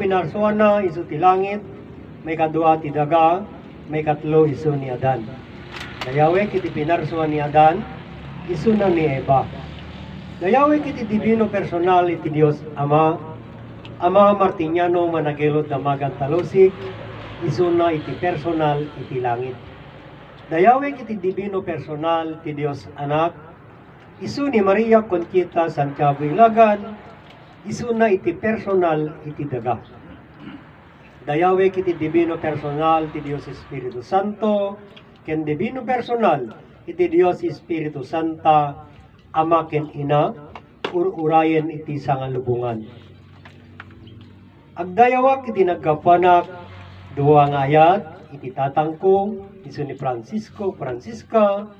pinarsuan na iso ti langit, may kadua ti daga, may katlo iso ni Adan. Dayawe kiti pinarsuan ni Adan, iso na ni Eva. Dayawe kiti divino personal iti Dios Ama, Ama Martiniano managilod na magang talusik, iso na iti personal iti langit. Dayawe kiti divino personal ti Dios Anak, iso ni Maria Conchita Santiago Ilagan, iso na iti personal iti daga. Dayawe kiti divino personal ti Dios Espiritu Santo, ken divino personal iti Dios Espiritu Santa, Ama ken Ina, ururayen iti sangalubungan. Agdayawa iti nagkapanak, duwa nga ayat, iti tatangko, iso ni Francisco, Francisca,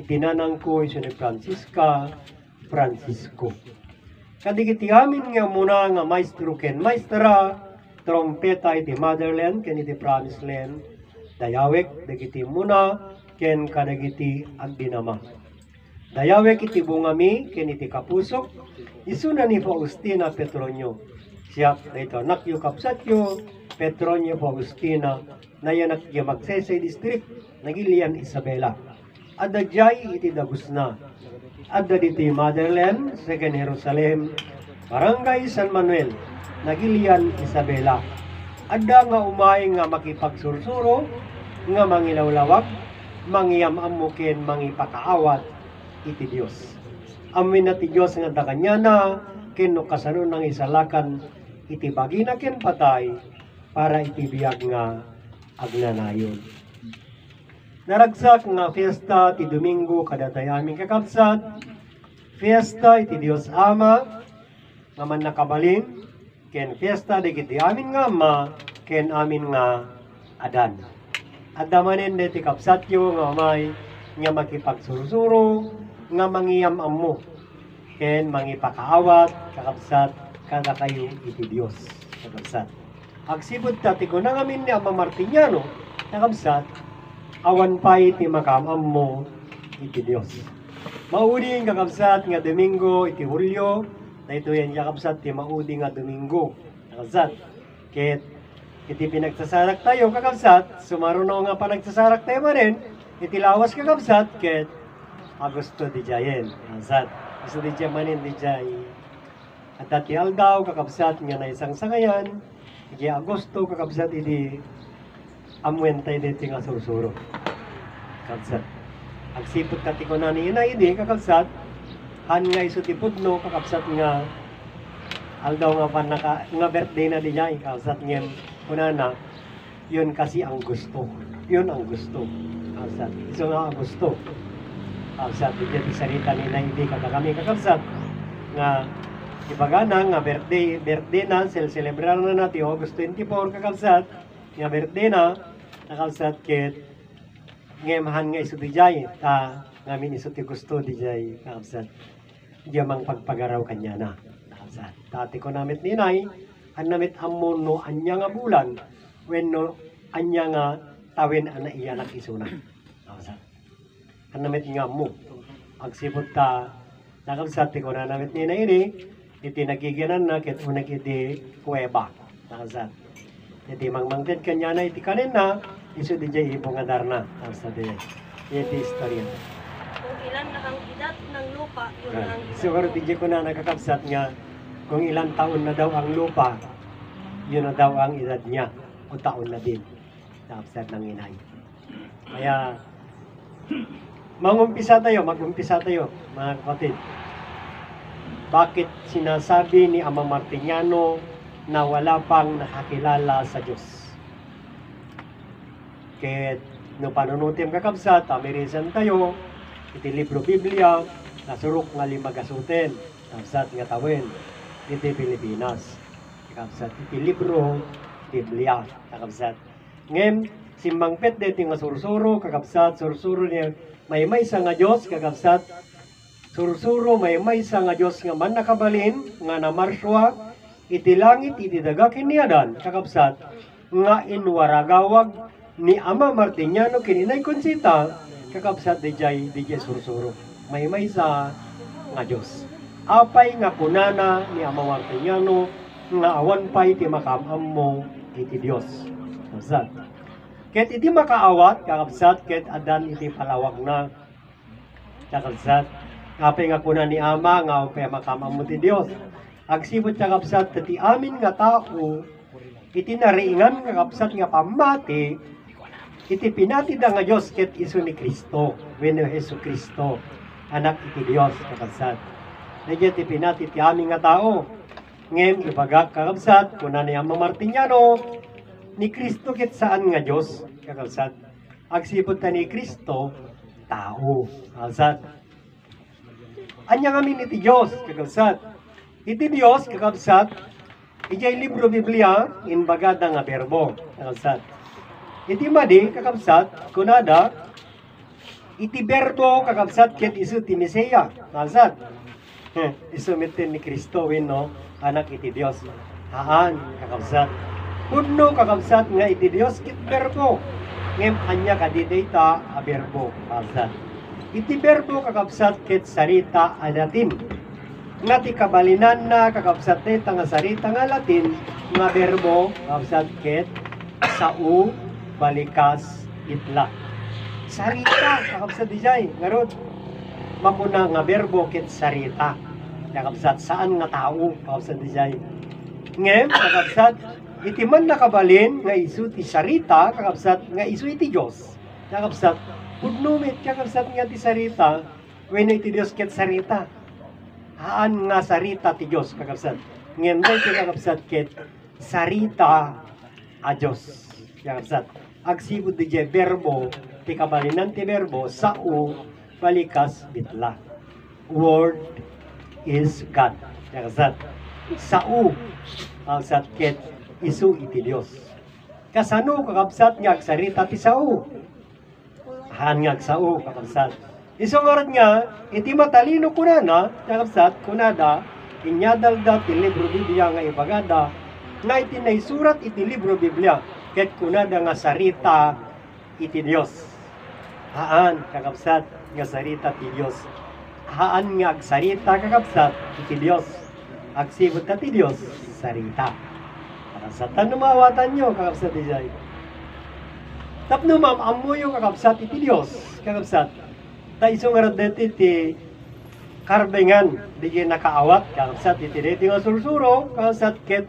iti nanangko, iso ni Francisca, Francisco. Kadigiti amin nga muna nga maestro ken maestra, trompeta iti motherland ken iti promised land, dayawek dagiti muna ken kadagiti agdinama. Dayawek iti bungami ken iti kapusok, isuna ni Faustina Petronio. Siya ito nakyo kapsatyo, Petronio Faustina, na yan magsesay district, nagilian Isabela. Adda jay iti dagusna. Adda yung motherland, second Jerusalem, Barangay San Manuel, Nagilian, Isabela. Adda nga umay nga makipagsursuro, nga mangilawlawak, mangyam amukin, mangipakaawat, iti Dios. Amin na ti Dios nga dakanyana, ken no kasano nang isalakan, iti bagina ken patay, para iti biyag nga agnanayon. Naragsak nga fiesta ti Domingo kadatay aming kakabsat, fiesta iti Dios Ama, nga man nakabalin, ken fiesta di kiti amin nga ama, ken amin nga adan. At damanin di ti kapsatyo nga may nga makipagsurusuro, nga mangiyam ammo, ken mangipakaawat, kakabsat, kada kayo iti Dios, kakabsat. Agsibot tati ko nang amin ni Ama Martiniano, kakabsat, awan pa iti makamam mo iti Dios. Maudi ang kakabsat nga Domingo iti Hulyo, na ito yan kakabsat ti maudi nga Domingo. Kakabsat, ket iti pinagsasarak tayo kakabsat, sumaruno nga pa nagsasarak tayo manin, iti lawas kakabsat, ket Agosto di jayen. Kakabsat, gusto di manin di jay. At dati aldaw kakabsat nga na isang sangayan, iti Agosto kakabsat iti amuentay dito nga sursuro. Kakabsat. Ang sipot kati ko na ni ina ini kakabsat, han nga iso ti pudno kakabsat nga aldaw nga pan naka, nga birthday na di niya kakabsat ngayon kuna na yun kasi ang gusto. Yun ang gusto. Kakabsat. Iso nga ang gusto. Kakabsat. Di di sarita ni na hindi kami kakabsat nga Ibagana nga birthday, birthday na, sel celebrar na natin August 24 kakabsat, nga birthday na, nakabsat kit, ngemahan nga iso dijay, ta, ngamin iso ti gusto dijay, kakabsat, di mang pagpagaraw kanya na, nakabsat. Tati ko namit ninay, an namit amon no anya nga bulan, when no anya nga tawin ana iya nakisuna. Nakabsat. An namit nga mo, agsipot ta, nakabsat ti ko na namit ninay ini, iti nagiginan na ket unak iti kuweba. Nakasat. Iti mangmangted kanya na iti kanin na, iso di jay ibong adar na. Nakasat di iti istorya. Kung ilan na ang edad ng lupa, yun ang edad. Siguro di jay ko na nakakabsat nga kung ilang taon na daw ang lupa, yun na daw ang edad niya o taon na din. Nakabsat ng inay. Kaya, mangumpisa tayo, magumpisa tayo, mga kapatid bakit sinasabi ni Ama Martiniano na wala pang nakakilala sa Diyos. Kaya no panunutim kakabsat, amirisan tayo, iti libro Biblia, nasurok nga limagasutin, kakabsat nga tawin, iti Pilipinas. Kakabsat, iti libro Biblia, kakabsat. Ngayon, simbang pet dito nga sursuro, kakabsat, sursuro niya, may may sa nga Diyos, kakabsat, Sursuro may may sa nga Dios nga man nakabalin nga namarswa iti langit iti daga kiniadan kakabsat nga inwaragawag ni Ama Martiniano kininay konsita kakabsat di jay di jay sursuro may may sa nga Dios apay nga kunana ni Ama Martiniano nga awan pa iti makamam mo iti Dios. Kakabsat. Ket iti makaawat, kakabsat, ket adan iti palawag na. Kakabsat. Kapay nga kuna ni Ama, nga upay makamam mo ti Dios. Agsibot kakabsat, ti amin nga tao, iti nariingan kakabsat nga pamati, iti pinatida nga Dios ket isu ni Kristo, wenno Hesu Kristo, anak iti Dios kakabsat. Nagyan ti pinati ti amin nga tao. Ngem ibaga kakabsat, kuna ni Ama Martiniano, ni Kristo ket saan nga Dios kakabsat. Agsibot ta ni Kristo, tao. Kakabsat. Anya kami iti Dios kakabsat. Iti Dios kakabsat, ijay libro Biblia, in bagada nga berbo, kakabsat. Iti madi, kakabsat, kunada, iti berbo, kakabsat, ket isu ti Meseya, kakabsat. Isu mitin ni Kristo, win, no? Anak iti Dios. Haan, kakabsat. Kunno, kakabsat, nga iti Dios, kit berbo. Ngem, anya kadidata, a berbo, kakabsat. Iti berbo, kakabsat, ket sarita, a Latin nga ti kabalinan na kakabsat ni nga sarita nga Latin nga berbo kakabsat ket sau balikas itla sarita kakabsat di jay ngarod makuna nga berbo ket sarita kakabsat saan nga tao kakabsat di jay ngem kakabsat iti man nakabalin nga isu ti sarita kakabsat nga isu iti Dios kakabsat pudnumit kakabsat nga ti sarita wenno iti Dios ket sarita haan nga sarita ti Dios kakabsat. Ngem day kakabsat ket sarita a Dios. Kakabsat. Agsibod di verbo ti kabalinan ti verbo sao balikas bitla. Word is God. Kakabsat. Sao kakabsat ket isu iti Dios. Kasano kakabsat nga agsarita ti sao? Han nga agsao kakabsat. Isang oras nga, iti matalino kunana, kakabsat, kunada, inyadal da ti libro Biblia nga ibagada, nga iti naisurat iti libro Biblia, ket kunada nga sarita iti Dios. Haan, kakabsat, nga sarita ti Dios. Haan nga agsarita kakabsat iti Dios. Agsibot ta ti Dios, sarita. Kakabsat, tanumawatan nyo, kakabsat ijay. Tapno ma'am, amuyo kakabsat iti Dios, kakabsat, ta isong nga deti ti karbengan di nakaawat kakabsat iti deti nga sursuro kakabsat ket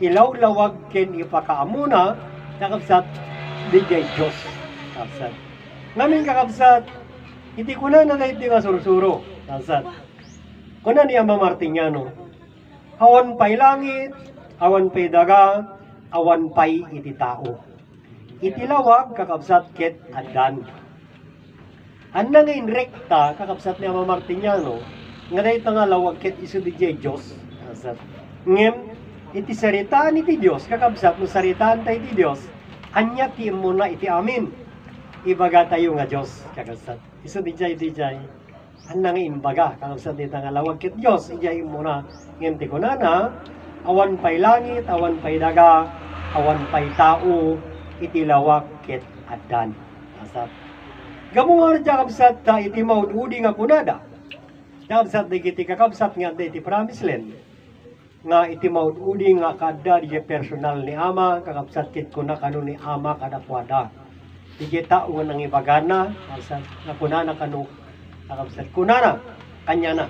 ilaw lawag ken ipakaamuna kakabsat di kay Diyos kakabsat ngamin kakabsat iti kuna na deti nga sursuro kakabsat kuna ni Ama Martiniano awan pay langit awan pay daga awan pay iti tao. Iti lawag kakabsat ket addan ang nangayon rekta, kakapsat ni Ama Martiniano, nga nga lawag ket iso di Diyos. Kakapsat. Ngem, iti saritaan iti Diyos, kakapsat, no saritaan tayo iti Diyos, anya ti muna iti amin. Ibaga tayo nga Diyos, kakapsat. Iso di jay, di jay. Ang nangayon baga, kakapsat ito nga lawag ket Diyos, ijay muna. Ngem ti kunana, awan pay langit, awan pay daga, awan pay tao, iti lawag ket. Gamo nga rin kakabsat ta iti maududi nga kunada. Kakabsat di kiti kakabsat nga iti promised land. Nga iti maududi nga kada di personal ni ama, kakabsat kit kuna kanu ni ama kada kwada. Di kita nga nang ibagana, kakabsat nga kunana kanu, kakabsat kunana, kanya na.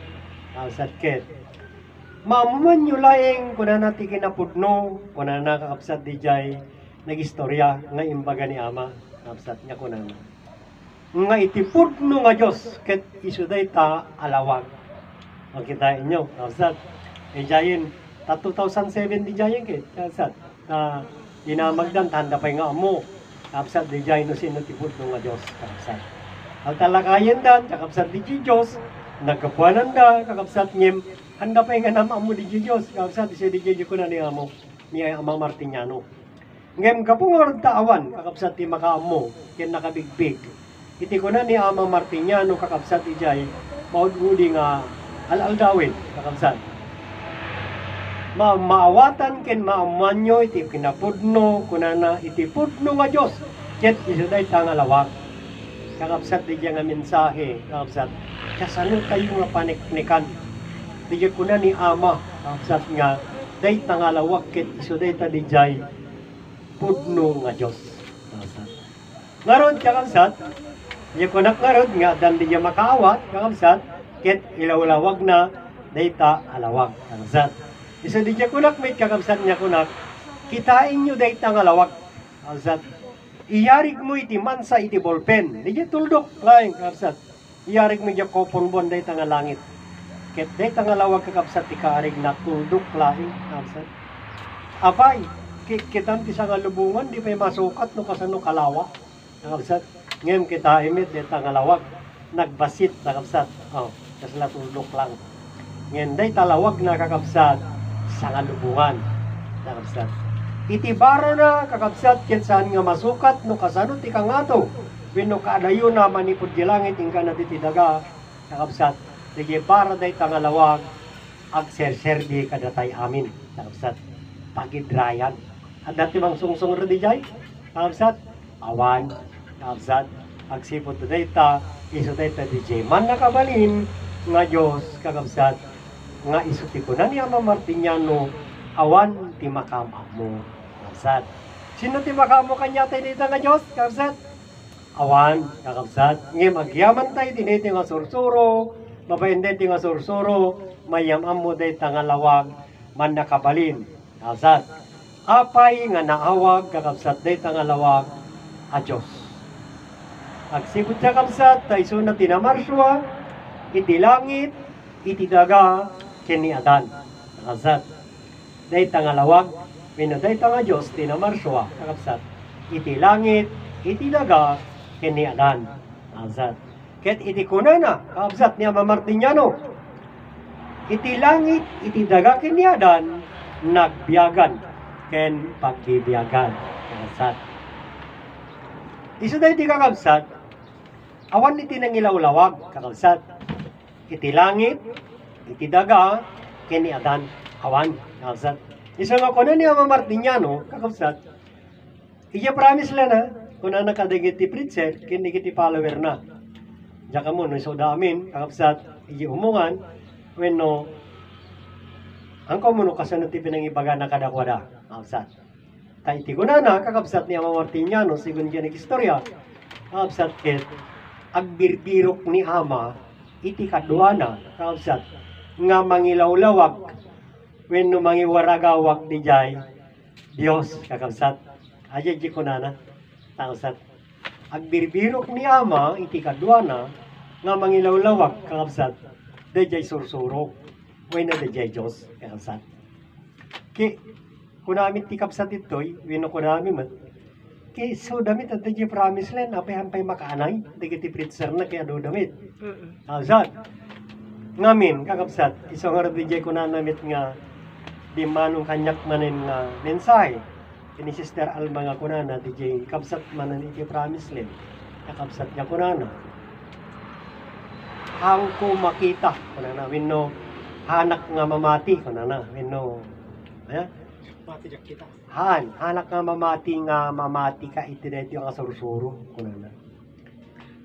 Kakabsat kit. Mamuman nyo laing kunana ti kinapudno, kunana kakabsat di jay nagistorya nga imbaga ni ama, kakabsat nga kunana nga itipod no nga Diyos ket isuday ta alawag. Makita inyo, kasat. E jayin, ta 2007 di jayin ket, kasat. Na dinamagdan, tanda pa nga amo. Kapsat di jayin no sino tipod nga Diyos, kapsat. Ang talakayan dan, kakapsat di di Diyos, nagkapuanan da, kakapsat ngem, handa pa nga nam amo di di Diyos, kakapsat di di di ko na ni amo, ni Amang Martiniano. Ngem kapungor taawan, kakapsat di makaamo, ken nakabigbig, iti ko na ni Ama Martiniano kakabsat ijay maududi nga alaldawin kakabsat ma maawatan ken maamanyo iti kinapudno kunana iti pudno nga Dios ket isuday nga lawak kakabsat di nga mensahe kakabsat kasano kayo nga paniknikan di ko na ni Ama kakabsat nga day tangalawag ket iso day ta dijay pudno nga Dios. Ngaron kakabsat, Di ko nakarod nga dan di makaawat, kakabsat, ket ilawlawag na dayta alawag, kakabsat. Isa di niya kunak may kakabsat niya kunak, kitain nyo dayta nga lawag, kakabsat. Iyarig mo iti mansa iti bolpen, di niya tuldok, laing kakabsat. Iyarig mo niya koponbon dayta nga langit. Ket dayta nga lawag kakabsat, ikaarig na tuldok, laing kakabsat. Abay, ki- kitan ti sa nga lubungan, di pa masukat no kasano kalawa. Kakabsat, ngayon kita imit dito nga lawag. Nagbasit na kapsat. Oh, kasi natulok lang. Ngayon day talawag na kakabsat sa nga lubungan. Na kapsat. Itibara na kakabsat kinsan nga masukat no kasano ti kangato. Wino kaadayo na manipod di langit ingka na titidaga. Kakabsat. Sige para day tangalawag ag serserdi kadatay amin. Kakabsat. Pagidrayan. At dati bang sungsong radi jay? Kakabsat. Awan. Kakabsat. Agsipot to data. Iso data DJ. Man nakabalin nga Diyos kakabsat. Nga iso ti ko na ni Ama Martiniano. Awan ti makama mo. Kakabsat. Sino ti makamo kanya tayo dito nga Diyos? Kakabsat. Awan, kakabsat. Ngayon, agyaman tayo diniti nga sursuro. Mapaindi ti nga sursuro. Mayamam mo day tangalawag. Man nakabalin. Kakabsat. Apay nga naawag kakabsat day tangalawag a Diyos. Agsipot siya kabsat, tay sunat tinamarswa, iti langit, iti daga, kini adan. Kakabsat. Day tangalawag, pinaday tanga Diyos, tinamarswa, kakabsat. Iti langit, iti daga, kini adan. Kakabsat. Ket iti kunana, kakabsat niya mamartinyano. Iti langit, iti daga, kini adan, nagbiyagan, ken pagbibiyagan. Kakabsat. Isa dahi ti kakabsat, awan iti nang ilawlawag, kakabsat. Iti langit, iti daga, kini adan, awan, kakabsat. Isa nga kuno ni Ama Martiniano, kakabsat, iya promise lang na, kung na nakadagit ti preacher, kini kiti follower na. Diyan ka mo, no, so damin, kakabsat, iya umungan, when no, ang komuno kasanot ti pinangibaga na kadakwada, kakabsat. Kay iti ko na ni Ama Martiniano, sigun dyan istorya, kakabsat ket, agbirbirok ni Ama, iti kadwana, kakabsat, nga mangilawlawag, when no mangiwaragawag di jay, Dios, kakabsat, ajay di ko na na, kakabsat, agbirbirok ni Ama, iti kadwana, nga mangilawlawag, kakabsat, di jay sursuro, when na di jay Diyos, kakabsat. Ki, kunamit ti kapsat ito'y, wino kunami man, ki so damit at di promise len, apay hampay makaanay, di preacher na kaya do damit. Mm-mm. Azad. Ngamin, kakapsat, iso nga di ko nanamit nga di manong kanyak manin nga mensahe. Kini Sister Alma nga kunana, di kapsat manan iti promise len. Kakapsat niya kunana. Ang ko makita, kunana, wino, hanak nga mamati, kunana, wino, ayan, Mati kita. Han, anak nga mamati nga mamati ka iti dito yung asursuro. Kunana.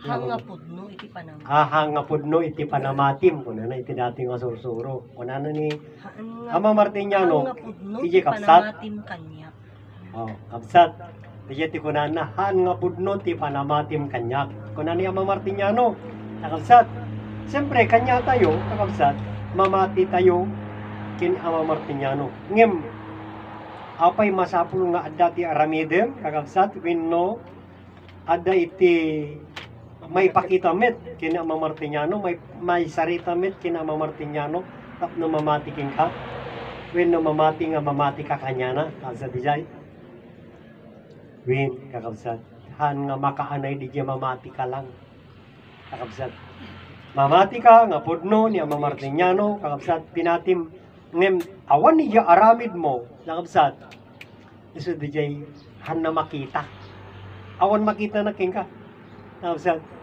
Hanga pudno iti panam. Ahang nga pudno iti panamatim. Kunana iti dati yung asursuro. Kunana ni Haan nga Ama Martiniano. hanga pudno iti iti kapsat. panamatim kanya. Oh, kapsat. Iti ti kunana. Han nga pudno ti panamatim kanyak. Kunana ni Ama Martiniano. Nakapsat. Siyempre, kanya tayo, kakapsat. Mamati tayo kin Ama Martiniano. Ngem, apay masapul nga adda ti aramidem, kakapsat, winno, adda iti may pakita met kina Ama Martiniano, may may sarita met kina Ama Martiniano, tapno mamati king ka. When no mamati nga mamati ka kanya na, kakapsat dijay. Win, kakapsat. Han nga makaanay di mamati ka lang. Kakapsat. Mamati ka nga pudno ni Ama Martiniano, kakapsat pinatim ngem awan niya aramid mo, kakapsat. Iso DJ han na makita. Awan makita na king ka. Kakapsat.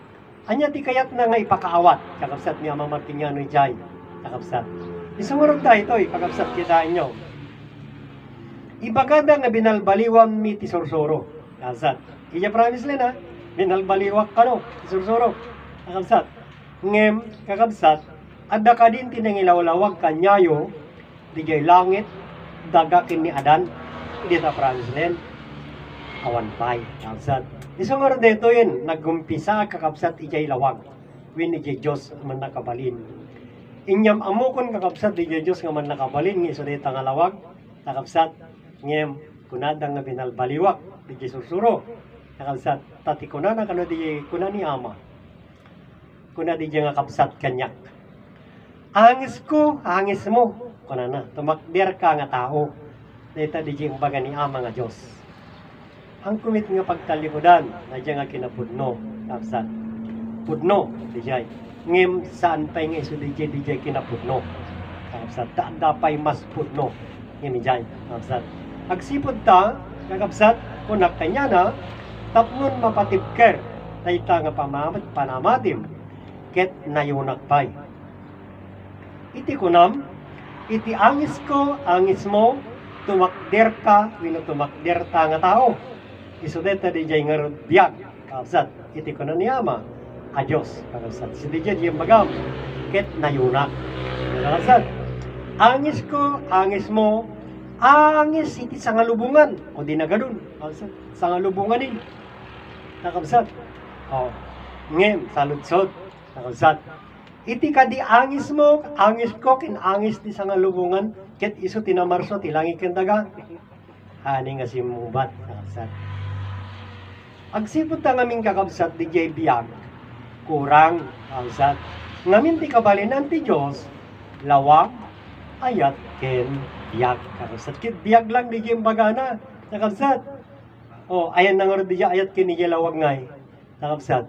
Anya ti kayat na nga ipakaawat, kakapsat ni Ama Martiniano jay. Kakapsat. Isungurog tayo ito, kakapsat kita inyo. Ibagada nga binalbaliwam mi ti sursuro. Kakapsat. Iya promise lang ha. Binalbaliwak ka no, ti sursuro. Kakabsat. Ngem, kakabsat, adda ka din tinangilawlawag kanyayo, di jay langit, daga kini adan di ta promise land awan pay kakabsat isang oras dito yun nagumpisa kakabsat ijay lawag win ijay Diyos man nakabalin inyam amukon kakabsat ijay Diyos nga man nakabalin iso dito nga lawag kakabsat ngem kunada nga binalbaliwak ijay sursuro kakabsat tati kunana kano di kunani ama kuna di nga kapsat kanyak Angis ko, angis mo. Kuna na, tumakder ka nga tao. Dita di baga ni ama nga Diyos. Ang kumit nga pagtalikodan, na nga kinapudno, kapsat. Pudno, di jay. Ngim saan pa nga iso di jay, di jay kinapudno. Kapsat, ta dapay mas pudno. Ngim jay, kapsat. Agsipod ta, kakapsat, kunak kanya na, tapnon mapatibker. Dayta nga pamamat, panamatim. Ket nayunak pay iti kunam, iti angis ko, angis mo, tumakder ka, wino tumakder ta nga tao. Isudeta di jay nga biyag, kapsat, iti kunam ni ama, adyos, kapsat. Si di jay bagam, ket nayunak. Kapsat, angis ko, angis mo, angis iti sangalubungan, o di na ganun, kapsat, sangalubungan din. Nakapsat, o, ngem, saludsod, nakapsat, iti kadi angis mo, angis ko, kin angis di sa nga lubungan, ket iso tinamarso, tilangi ken daga. Hani nga si mubat, Agsipot ta ngamin kakabsat di jay biyag, kurang, kakabsat. Ngamin ti kabalinan ti Diyos, lawag, ayat, ken biyag, kakabsat. Kit biyag lang di jay bagana, kakabsat. O, ayan na nga di jay ayat ken di jay lawag ngay, kakabsat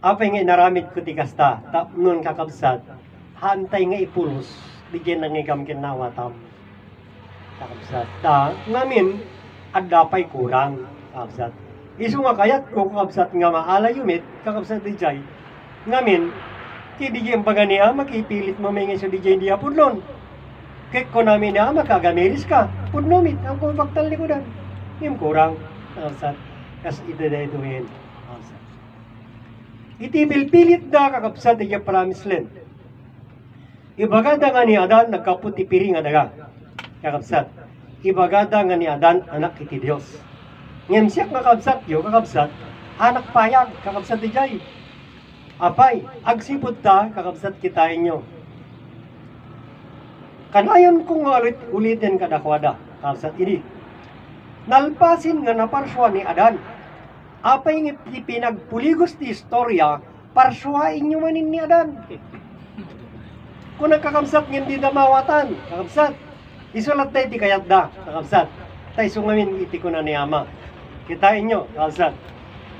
apay nga inaramid ko ti kasta tap nun kakabsat hantay nga ipulos bigyan ng igam kinawatam kakabsat ta ngamin adapay kurang kakabsat iso nga kayat ko kakabsat nga maala yumit kakabsat di jay ngamin ti di jay baga niya makipilit mo may nga sa di jay di apudlon kaya ko namin na makagamiris ka pudnomit ang kumpaktal ni ko dan yung kurang kakabsat kas ito na ito yun kakabsat iti pilpilit da kakapsat iti promised land. Ibagada nga ni Adan nagkaputi piri nga daga. Kakapsat. Ibagada nga ni Adan anak iti Dios. Ngem siya nga kakapsat yo kakapsat anak payag kakapsat iti Apay, agsipod ta kakapsat kita inyo. Kanayon kong ulit ulitin kadakwada kakapsat ini. Nalpasin nga naparswa ni Adan apay nga pinagpuligos ti istorya, parsuhain nyo manin ni Adan. Kung nagkakamsat nga di damawatan, kakamsat. Isulat tayo ti kayat da, kakamsat. Tay sungamin iti ko na ni Ama. Kitain nyo, kakamsat.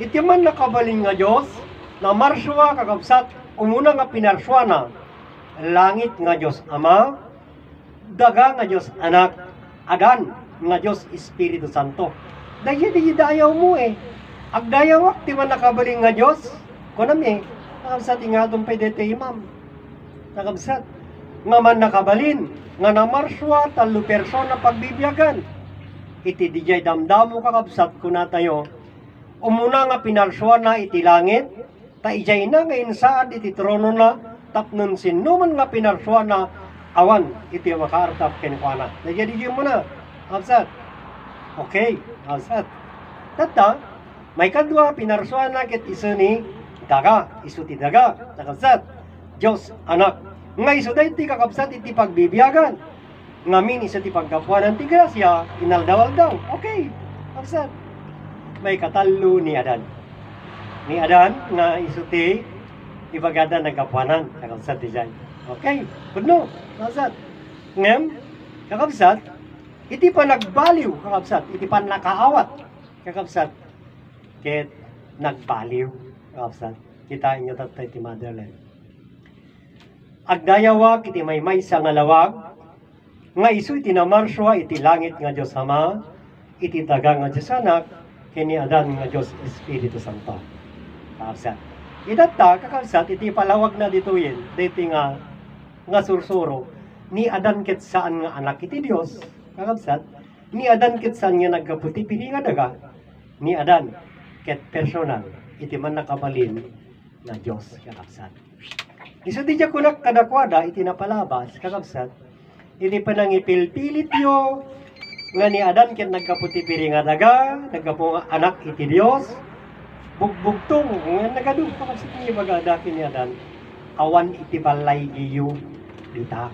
Iti man nakabalin nga Diyos, na marswa kakamsat, umuna nga pinarswa na, langit nga Diyos Ama, daga nga Diyos Anak, Adan nga Diyos Espiritu Santo. Dahil di dayaw mo eh. Agdayawak ti man nakabaling nga Diyos. Kunam eh, nakabsat ingatong pedete imam. Nakabsat. Nga man nakabalin, nga namarswa talo persona pagbibiyagan. Iti dijay damdamo kakabsat kuna tayo. Umuna nga pinarswa na iti langit, ta ijay na nga insaad iti trono na, tapnon sinuman nga pinarswa na awan iti makaartap kenkwana. Nagya dijay mo na, kabsat. Okay, kabsat. Tata, may kadwa pinarsuan na ket iso ni daga, iso ti daga, nakabsat. Diyos, anak. Nga iso day ti kakabsat iti pagbibiyagan. Ngamin iso ti pagkapuanan ti grasya, inaldawal daw. Okay, kabsat. May katalo ni Adan. Ni Adan, nga iso ti ibagada nagkapuanan, kakabsat ti Jai. Okay, pudno, kakabsat. Ngem, kakabsat, iti pa nagbaliw, kakabsat, iti pa nakaawat, kakabsat, ket nagbaliw kapsat kita inyo tatay ti motherland agdayawa iti may may sa nga lawag nga isu iti namarswa iti langit nga Dios Ama iti daga nga Dios Anak kini adan nga Dios Espiritu Santo. Kapsat itatta kakapsat iti palawag na dituyin diti nga nga sursuro ni adan ket saan nga anak iti Dios kakapsat ni adan ket saan nga nagkaputi pili nga daga ni adan ket personal iti man nakabalin na Dios kakabsat. Iso di kunak kadakwada iti napalabas. Kakabsat iti panangipilpilit yo nga ni Adan ket nagkaputi piri nga daga, nagkapo anak iti Dios. Bugbugtong nga nagadug pa kasi ni baga ni Adan. Awan iti balay giyo dita.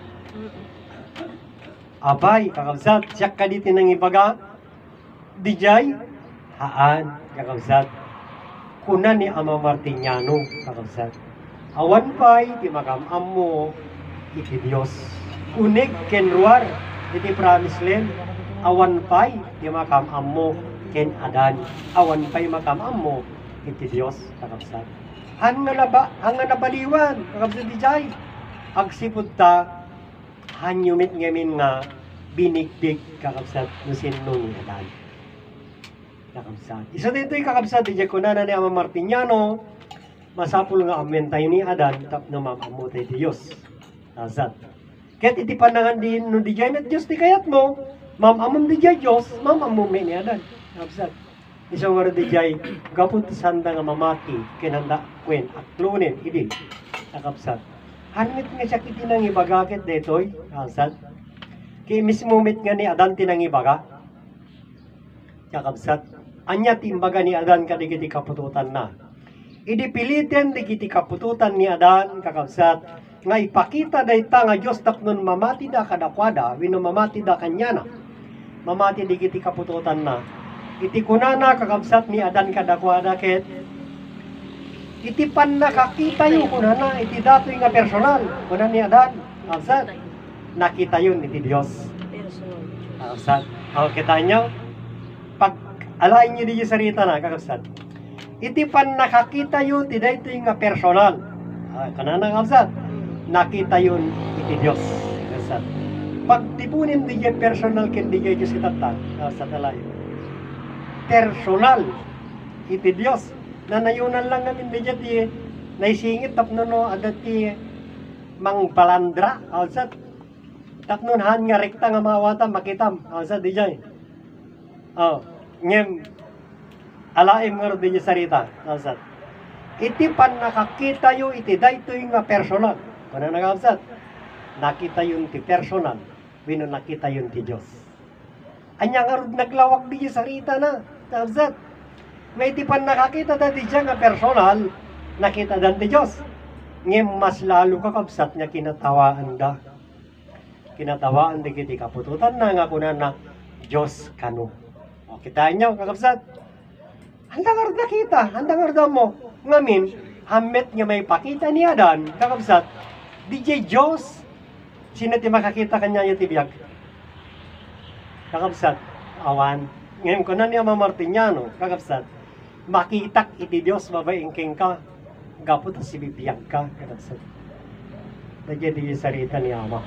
Abay, kakabsat, siya ka di tinang ibaga. Dijay, haan, kakabsat. Kuna ni Ama Martiniano, kakabsat. Awan pa'y ti makamam mo iti Dios. Unig ken ruar iti promise land. Awan pa'y ti makamam mo ken adan. Awan pa'y makamam mo iti Dios, kakabsat. Han nga naba, han nga nabaliwan, kakabsat dijay. Agsipod ta, hanyumit ngamin nga binigdig kakabsat no sinno ni adan. Kakabsat. Isa dito yung kakabsat, di ko na ni Ama Martiniano, masapul nga amentay ni adan, tap no mamamutay ti Diyos. Ket iti panangan di no di jay met Diyos ti kayat mo, mamamum di jay Diyos, mamamum ni adan. Kakabsat. Isa nga di jay, gapon ti sanda nga mamati, kinanda kwen, aklunin, idi. Kakabsat. Hanmit nga siya kiti nang ibagakit detoy, kakabsat. Kay mismo mit nga ni Adan tinang ibaga. Kakabsat. Anya timbaga ni Adan kadigiti kapututan na. Idi pilitin digiti kapututan ni Adan kakabsat nga ipakita dayta nga Dios tapnon mamati da kadakwada wino mamati da kanyana. Mamati digiti kapututan na. Iti kunana kakabsat ni Adan kadakwada ket iti pan nakakita yung kunana iti datoy nga personal kunan ni Adan. Kakabsat nakita yun iti Dios. Kakabsat. O, kita nyo? Pag alain nyo di sarita na, kakabsat. Iti pan nakakita yun, ti yung nga personal. Ah, kanana kakabsat. Nakita yun iti Diyos. Kakabsat. Pag tipunin di yung personal kin di Diyos itata, kakabsat alay. Personal. Iti Diyos. Nanayunan lang namin di dyan ti naisingit tapno no adat ti mang palandra. Kakabsat tapnon han nga rekta nga mawata makitam oh, sa dijay oh ngem alaim nga ro di sarita kasat iti pan nakakita yo iti daytoy nga personal kana nagawsat nakita yun ti personal wino nakita yun ti Dios anya nga naglawak di sarita na kasat may iti pan nakakita da di nga personal nakita dan ti Dios ngem mas lalo kakabsat nga kinatawaan da kinatawaan di kiti kapututan na nga kunan na Diyos kanu. O kitaan nyo, kakabsat. Handa nga rin nakita, handa nga rin mo. Ngamin, hamet nga may pakita ni Adan, kakabsat. DJ Diyos, sino ti makakita kanya yung tibiyag? Kakabsat, awan. Ngayon ko na niya Martiniano, kakabsat. Makitak iti Diyos, babaeng king ka. Gapot si bibiyag ka, kakabsat. Nagyan di sarita ni Ama.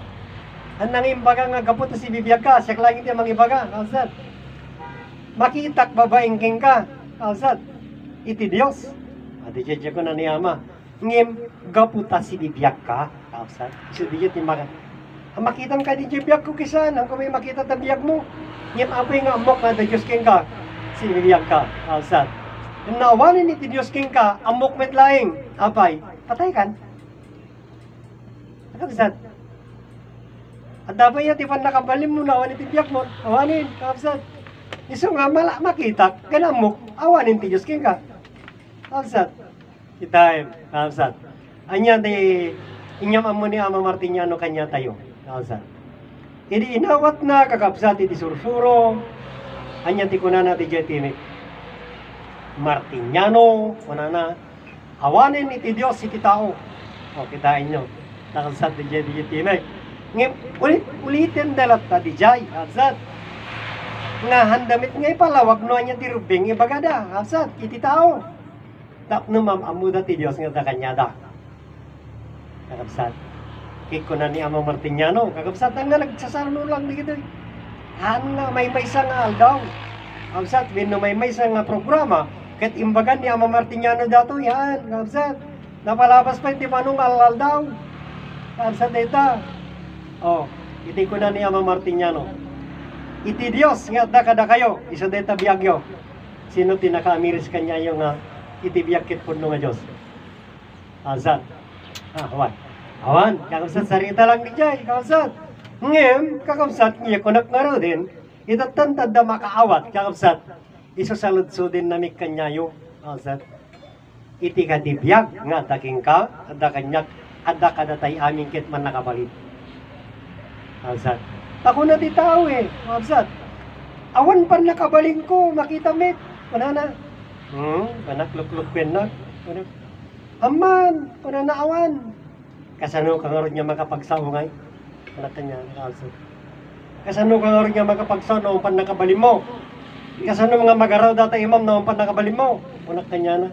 Ang nangimbaga nga gapot si bibiyag ka, siya lang hindi mangibaga, kausad. Makitak babaeng king ka, kausad. Iti Diyos. Ati siya ko na niyama. Ngim, gaputa si bibiyag ka, kausad. So di yun timaga. Ang makitang ka di bibiyag ko kisan, ang kung makita ta biyag mo. Ngim, apoy nga amok na da Diyos king ka, si bibiyag ka. Yung naawanin iti Diyos king ka, amok met laing, apay, patay kan. Kausad. At dapat yan, tipan nakabalim mo na, awanin tibiyak mo, awanin, kapsat. Iso nga, mala, makita, ganamok, awanin ti Diyos king ka. Kapsat. Kita, kapsat. Anya, di, inyam amo ni Ama Martiniano kanya tayo. Kapsat. Idi inawat na, kakapsat, iti sursuro. Anya, ti kunana, ti jetini. Martiniano, kunana, awanin iti Diyos, iti tao. O, kitain nyo. Nakasat, ti jetini. Ngayon, ulit, ulitin dalat ta di jay, absat. Nga handamit ngay palawag no anya di rubing ibagada, absat, iti tao. Tap no mam amuda ti Dios nga da kanyada. Kakabsat. Kiko na ni Ama Martiniano, kakabsat ang nga nagsasarno lang di gito. Han nga may may nga aldaw. Absat, bin no may may nga programa, ket imbagan ni Ama Martiniano dato yan, kakabsat. Napalabas pa iti manong alal daw. Kakabsat data. Oh, iti ko na ni Ama Martiniano. Iti Dios nga da kada kayo, iso deta biyagyo. Sino tinaka-amiris kanya yung nga iti biyakit po nga Diyos? Azat. Ah, awan. Awan, kakamsat sarita lang di jay, kakamsat. Ngayon, kakamsat niya kunak nga din, Itatantad da makaawat, kakabsat. Isusaludsudin na mi kanyayo, kakabsat. Iti ka dibiyag, nga daking ka, ada kanyak, ada kadatay amin kit man nakabalit. Kakabsat. Ako na di eh, kakabsat. Awan pa nakabaling ko, makita mit. Wala na. Hmm, anak lukluk penak. Ano? Aman, wala na awan. Kasano ka nga rin niya makapagsaungay? Anak kanya, kakabsat. Kasano ka nga rin niya makapagsaw noong pan nakabaling mo? Kasano mga magaraw data imam noong pan nakabaling mo? Unak kanya na.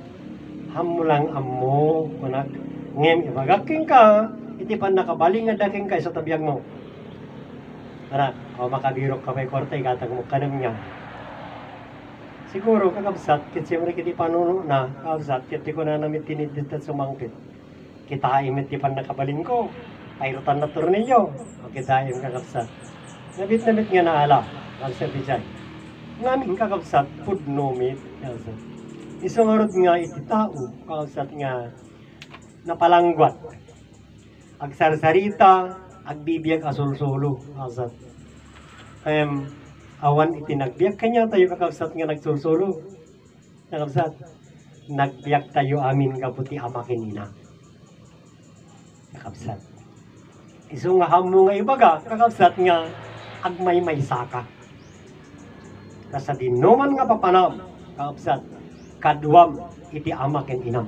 Hamo lang amo, unak. Ngem, ibagaking ka, iti pan nakabaling nga daking ka sa tabiyag mo. Anak, o makabirok ka may korte, gatag mo kanam niya. Siguro, kakabsat, kit siyempre kiti panuno na, kakabsat, kiti ko na namin tinidit at sumangkit. Kita imit ti pan nakabaling ko, pairutan na tornilyo, o kita im kakabsat. Nabit-nabit nga naala, kakabsat di siya. Ngamin kakabsat, food no meat, kakabsat. Isang arod nga iti tao, kakabsat nga, napalangguat. Agsarsarita, agbibiyag asulsulo, kakabsat. Um, awan itinagbiyak kanya tayo kakabsat nga nagsulsulo. Kakabsat, nagbiyak tayo amin kaputi ama kinina. Kakabsat. Iso nga hamo nga ibaga, kakabsat nga agmay may saka. Kasa dinuman nga papanam, kakabsat, kadwam iti ama ken inam.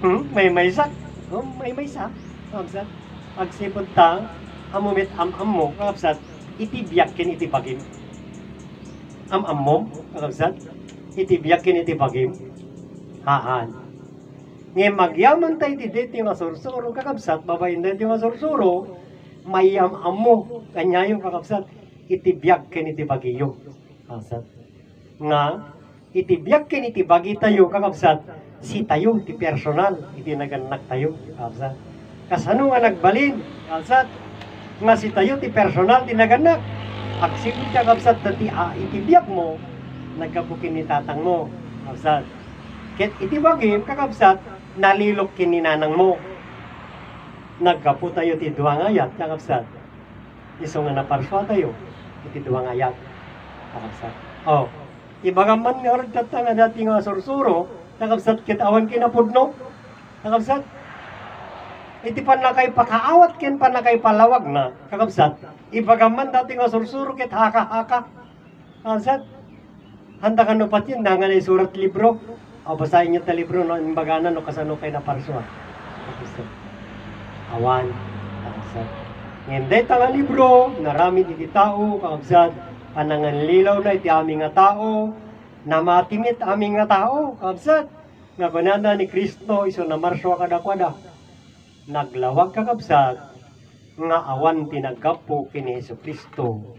Hmm? May may sak? Oh, may may sak. Kakabsat. Pagsipod ta, amumit am-am mo, kakabsat, iti biyakin iti bagim. Am-am mo, kakabsat, iti biyakin iti bagim. Haan. Ngayon magyaman tayo ti dito yung asursuro, kakabsat, babayin dito yung asursuro, may am-am mo, kanya yung kakabsat, iti biyakin iti bagiyo. Kakabsat. Nga, iti biyakin iti bagi tayo, kakabsat, si tayo, iti personal, iti naganak tayo, kakabsat. Kasano nga nagbalin, kakabsat, nga si tayo ti personal ti naganak. Agsipit ka kapsat dati a itibiyak mo, nagkapukin ni tatang mo. Kapsat. Ket itibagim kakapsat, nalilok kin ni nanang mo. Nagkapu tayo ti duwang ayat, kakapsat. Iso nga naparswa tayo, iti duwang ayat. Kakapsat. Oh, ibagaman nga rin tata nga dati nga sursuro, kakapsat kit awan kinapudno. Kakapsat, iti pan na kay pakaawat ken pan na kay palawag na. Kakabsat ibagaman dati nga sursuro ket haka-haka. Kakabsat handa ka no patin na nga surat libro. O basahin niyo ta libro no imbaganan no kasano kay na parswa kakabsat awan kakabsat hindi ta nga libro narami iti tao kakabsat. Panangan lilaw na iti aming nga tao na matimit aming nga tao kakabsat. Nga banana ni Kristo iso na marswa kada-kwada naglawag kakabsat nga awan tinaggapo kini Hesus Kristo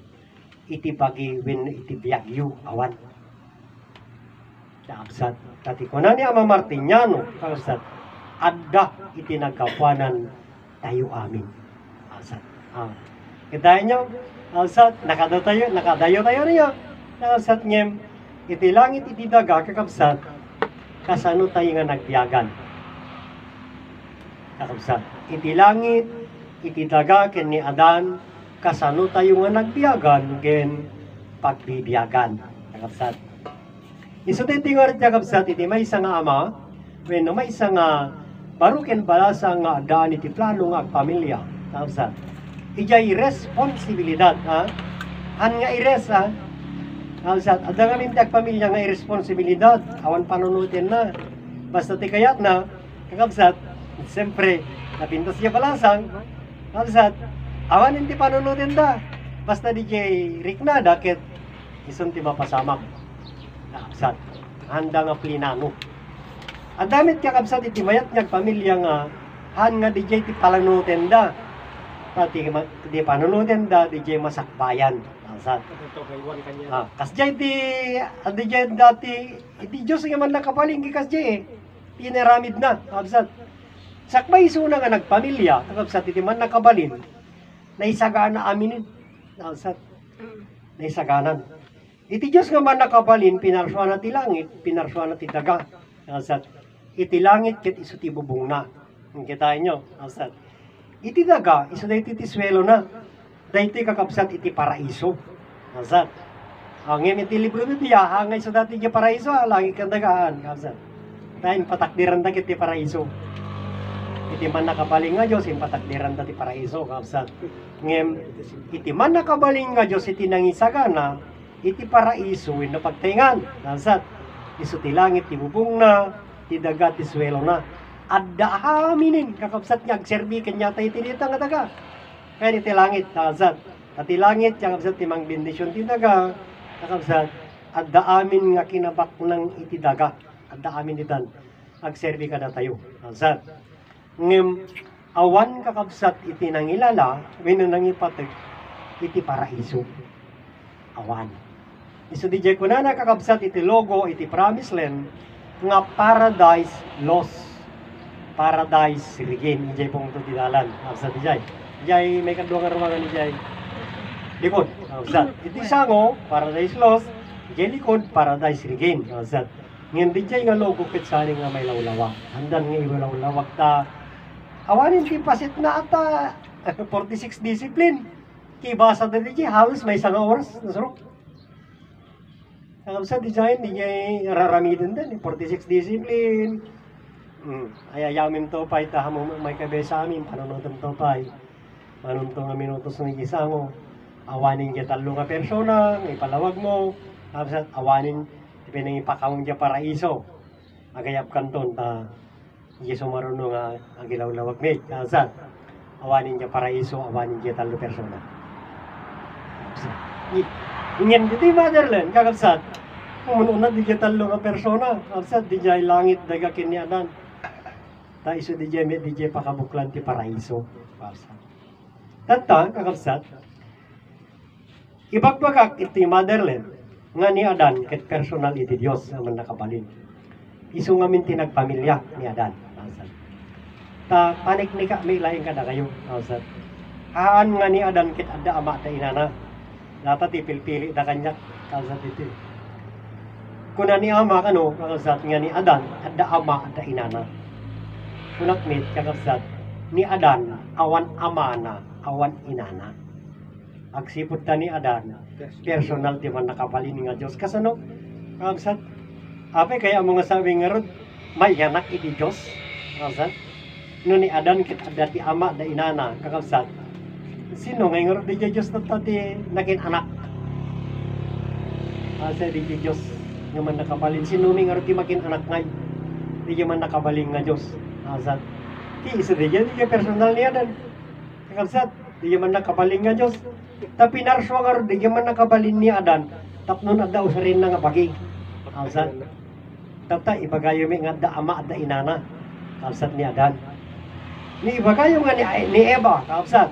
iti bagi win iti biyagyo awan. Kakabsat tati ko na ni Ama Martiniano kakabsat adda iti nagkapuanan tayo amin. Kakabsat ah. kita nyo kakabsat nakadayo tayo nakadayo tayo niya. Kakabsat ngem iti langit iti daga kakabsat kasano tayo nga nagbiyagan kakabsat. Iti langit, iti daga ken ni Adan, kasano tayo nga nagbiyagan, gen pagbibiyagan. Kakabsat. Iso tayo tingarit kakabsat, iti may isa nga ama, when may isa nga baruken balasa nga adaan iti plano nga pamilya. Kakabsat. Ijay responsibilidad, ha? Han nga ires, ha? Kakabsat. Ada nga minti pamilya nga irresponsibilidad, awan panunutin na. Basta ti kayat na, kakabsat, Siyempre, napintos siya palasang. Kapsat, awan hindi panunutin da. Basta di Rick na, dakit isun ti mapasamak. Kapsat, handa nga plinano. Ang damit ka kapsat iti mayat nga pamilya nga han nga jay ti palanutin da. Pati di panunutin da, jay masakbayan. Kapsat. Ah, kas jay ti, jay dati, iti Diyos nga man nakapaling kas jay eh. Pinaramid na, kapsat. Sakbay suna nga nagpamilya, kakabsat iti man nakabalin, naisagana aminin. Kakabsat, naisaganan. Iti Diyos nga man nakabalin, pinarswa na ti langit, pinarswa na ti daga. Kakabsat, iti langit ket iso ti bubong na. Ang kita nyo, kakabsat. Iti daga, iso na iti ti swelo na. Dahiti kakabsat iti paraiso. Ang ngem iti libro Biblia, hangay sa dati niya paraiso, lagi kang dagaan. Kapsat. Dahil patakdiran da kiti paraiso. Iti man nakabaling nga Diyos, impatakdiran da ti paraiso. Kapsat. Ngem, iti man nakabaling nga Diyos, iti nangisagana, iti paraiso, wino pagtingan. Kapsat. Iso ti langit, ti bubong na, ti daga, ti swelo na. Adda aminin, kakabsat niya, agserbi kanya tayo tinita nga daga. Kaya iti langit, kakabsat. At ti langit, kakabsat, ti mang bendisyon ti daga, kakabsat. Adda amin nga kinabak ng iti daga. Adda amin itan. Agserbi ka na tayo. Kakabsat. Ngem, awan kakabsat iti nangilala, wino nang ipatag, iti paraiso. Awan. Iso di jay kunana kakabsat iti logo, iti promised land, nga paradise lost. Paradise regain ijay pong ito tidalan sa dijay dijay may kadua nga rumangan ijay likod sa iti sango paradise lost. Ijay likod paradise regain sa ngayon dijay nga logo kit sani nga may lawlawa. Andan nga ilawlawak ta awanin ti pasit na ata 46 discipline kibasa na dijay halos may isang oras nasarok ang sa design, di niya raramidin din. 46 discipline, Mm. Ay ayamin to pa ita mo may kabe sa amin panunod to pa. Manun to nga minutos ng gisango. Awanin kita talo nga persona, ipalawag mo. Awanin pinang ipakawang dia paraiso. Agayap kanton ta Yesu maruno nga ang gilaw-lawag med. Tapos at awanin dia paraiso, awanin dia talo persona. Ingin dito yung motherland, kakabsat. Kumununa di kita talo nga persona. Kakabsat, di jay langit daga kinianan ta iso di jay di jay pakabuklan ti paraiso basa tanta kakabsat ibagbagak iti motherland nga ni Adan ket personal iti Dios nga man nakabalin iso nga min tinagpamilya ni Adan ta panik ni ka may laing kada kayo. Basa haan nga ni Adan ket adda ama ta inana data ti pilpili da kanya. Basa iti kuna ni ama kano kakabsat nga ni Adan adda ama adda inana kunak mit kakabsat ni Adan awan amana awan inana agsipot ta ni Adan personal di man nakabalin nga Dios kasano kakabsat ape kaya mo nga sabi nga may anak iti Dios kakabsat no ni Adan kit adda ti ama da inana kakabsat sino nga nga rod di Dios na ti nakin anak asa di Dios nga man nakabalin sino nga rod ti makin anak ngay di man nakabalin nga Dios Azat. Ti isa di yan, di personal niya dan. Kakabsat, di man nakabaling nga Diyos. Tapi narswa nga ro, di man nakabalin niya adan. Tapnon adda usarin na nga bagi. Azat. Tata, ibagayo mi nga da ama da inana. Kakabsat ni adan. Ni ibagayo nga ni, ni Eva, kakabsat.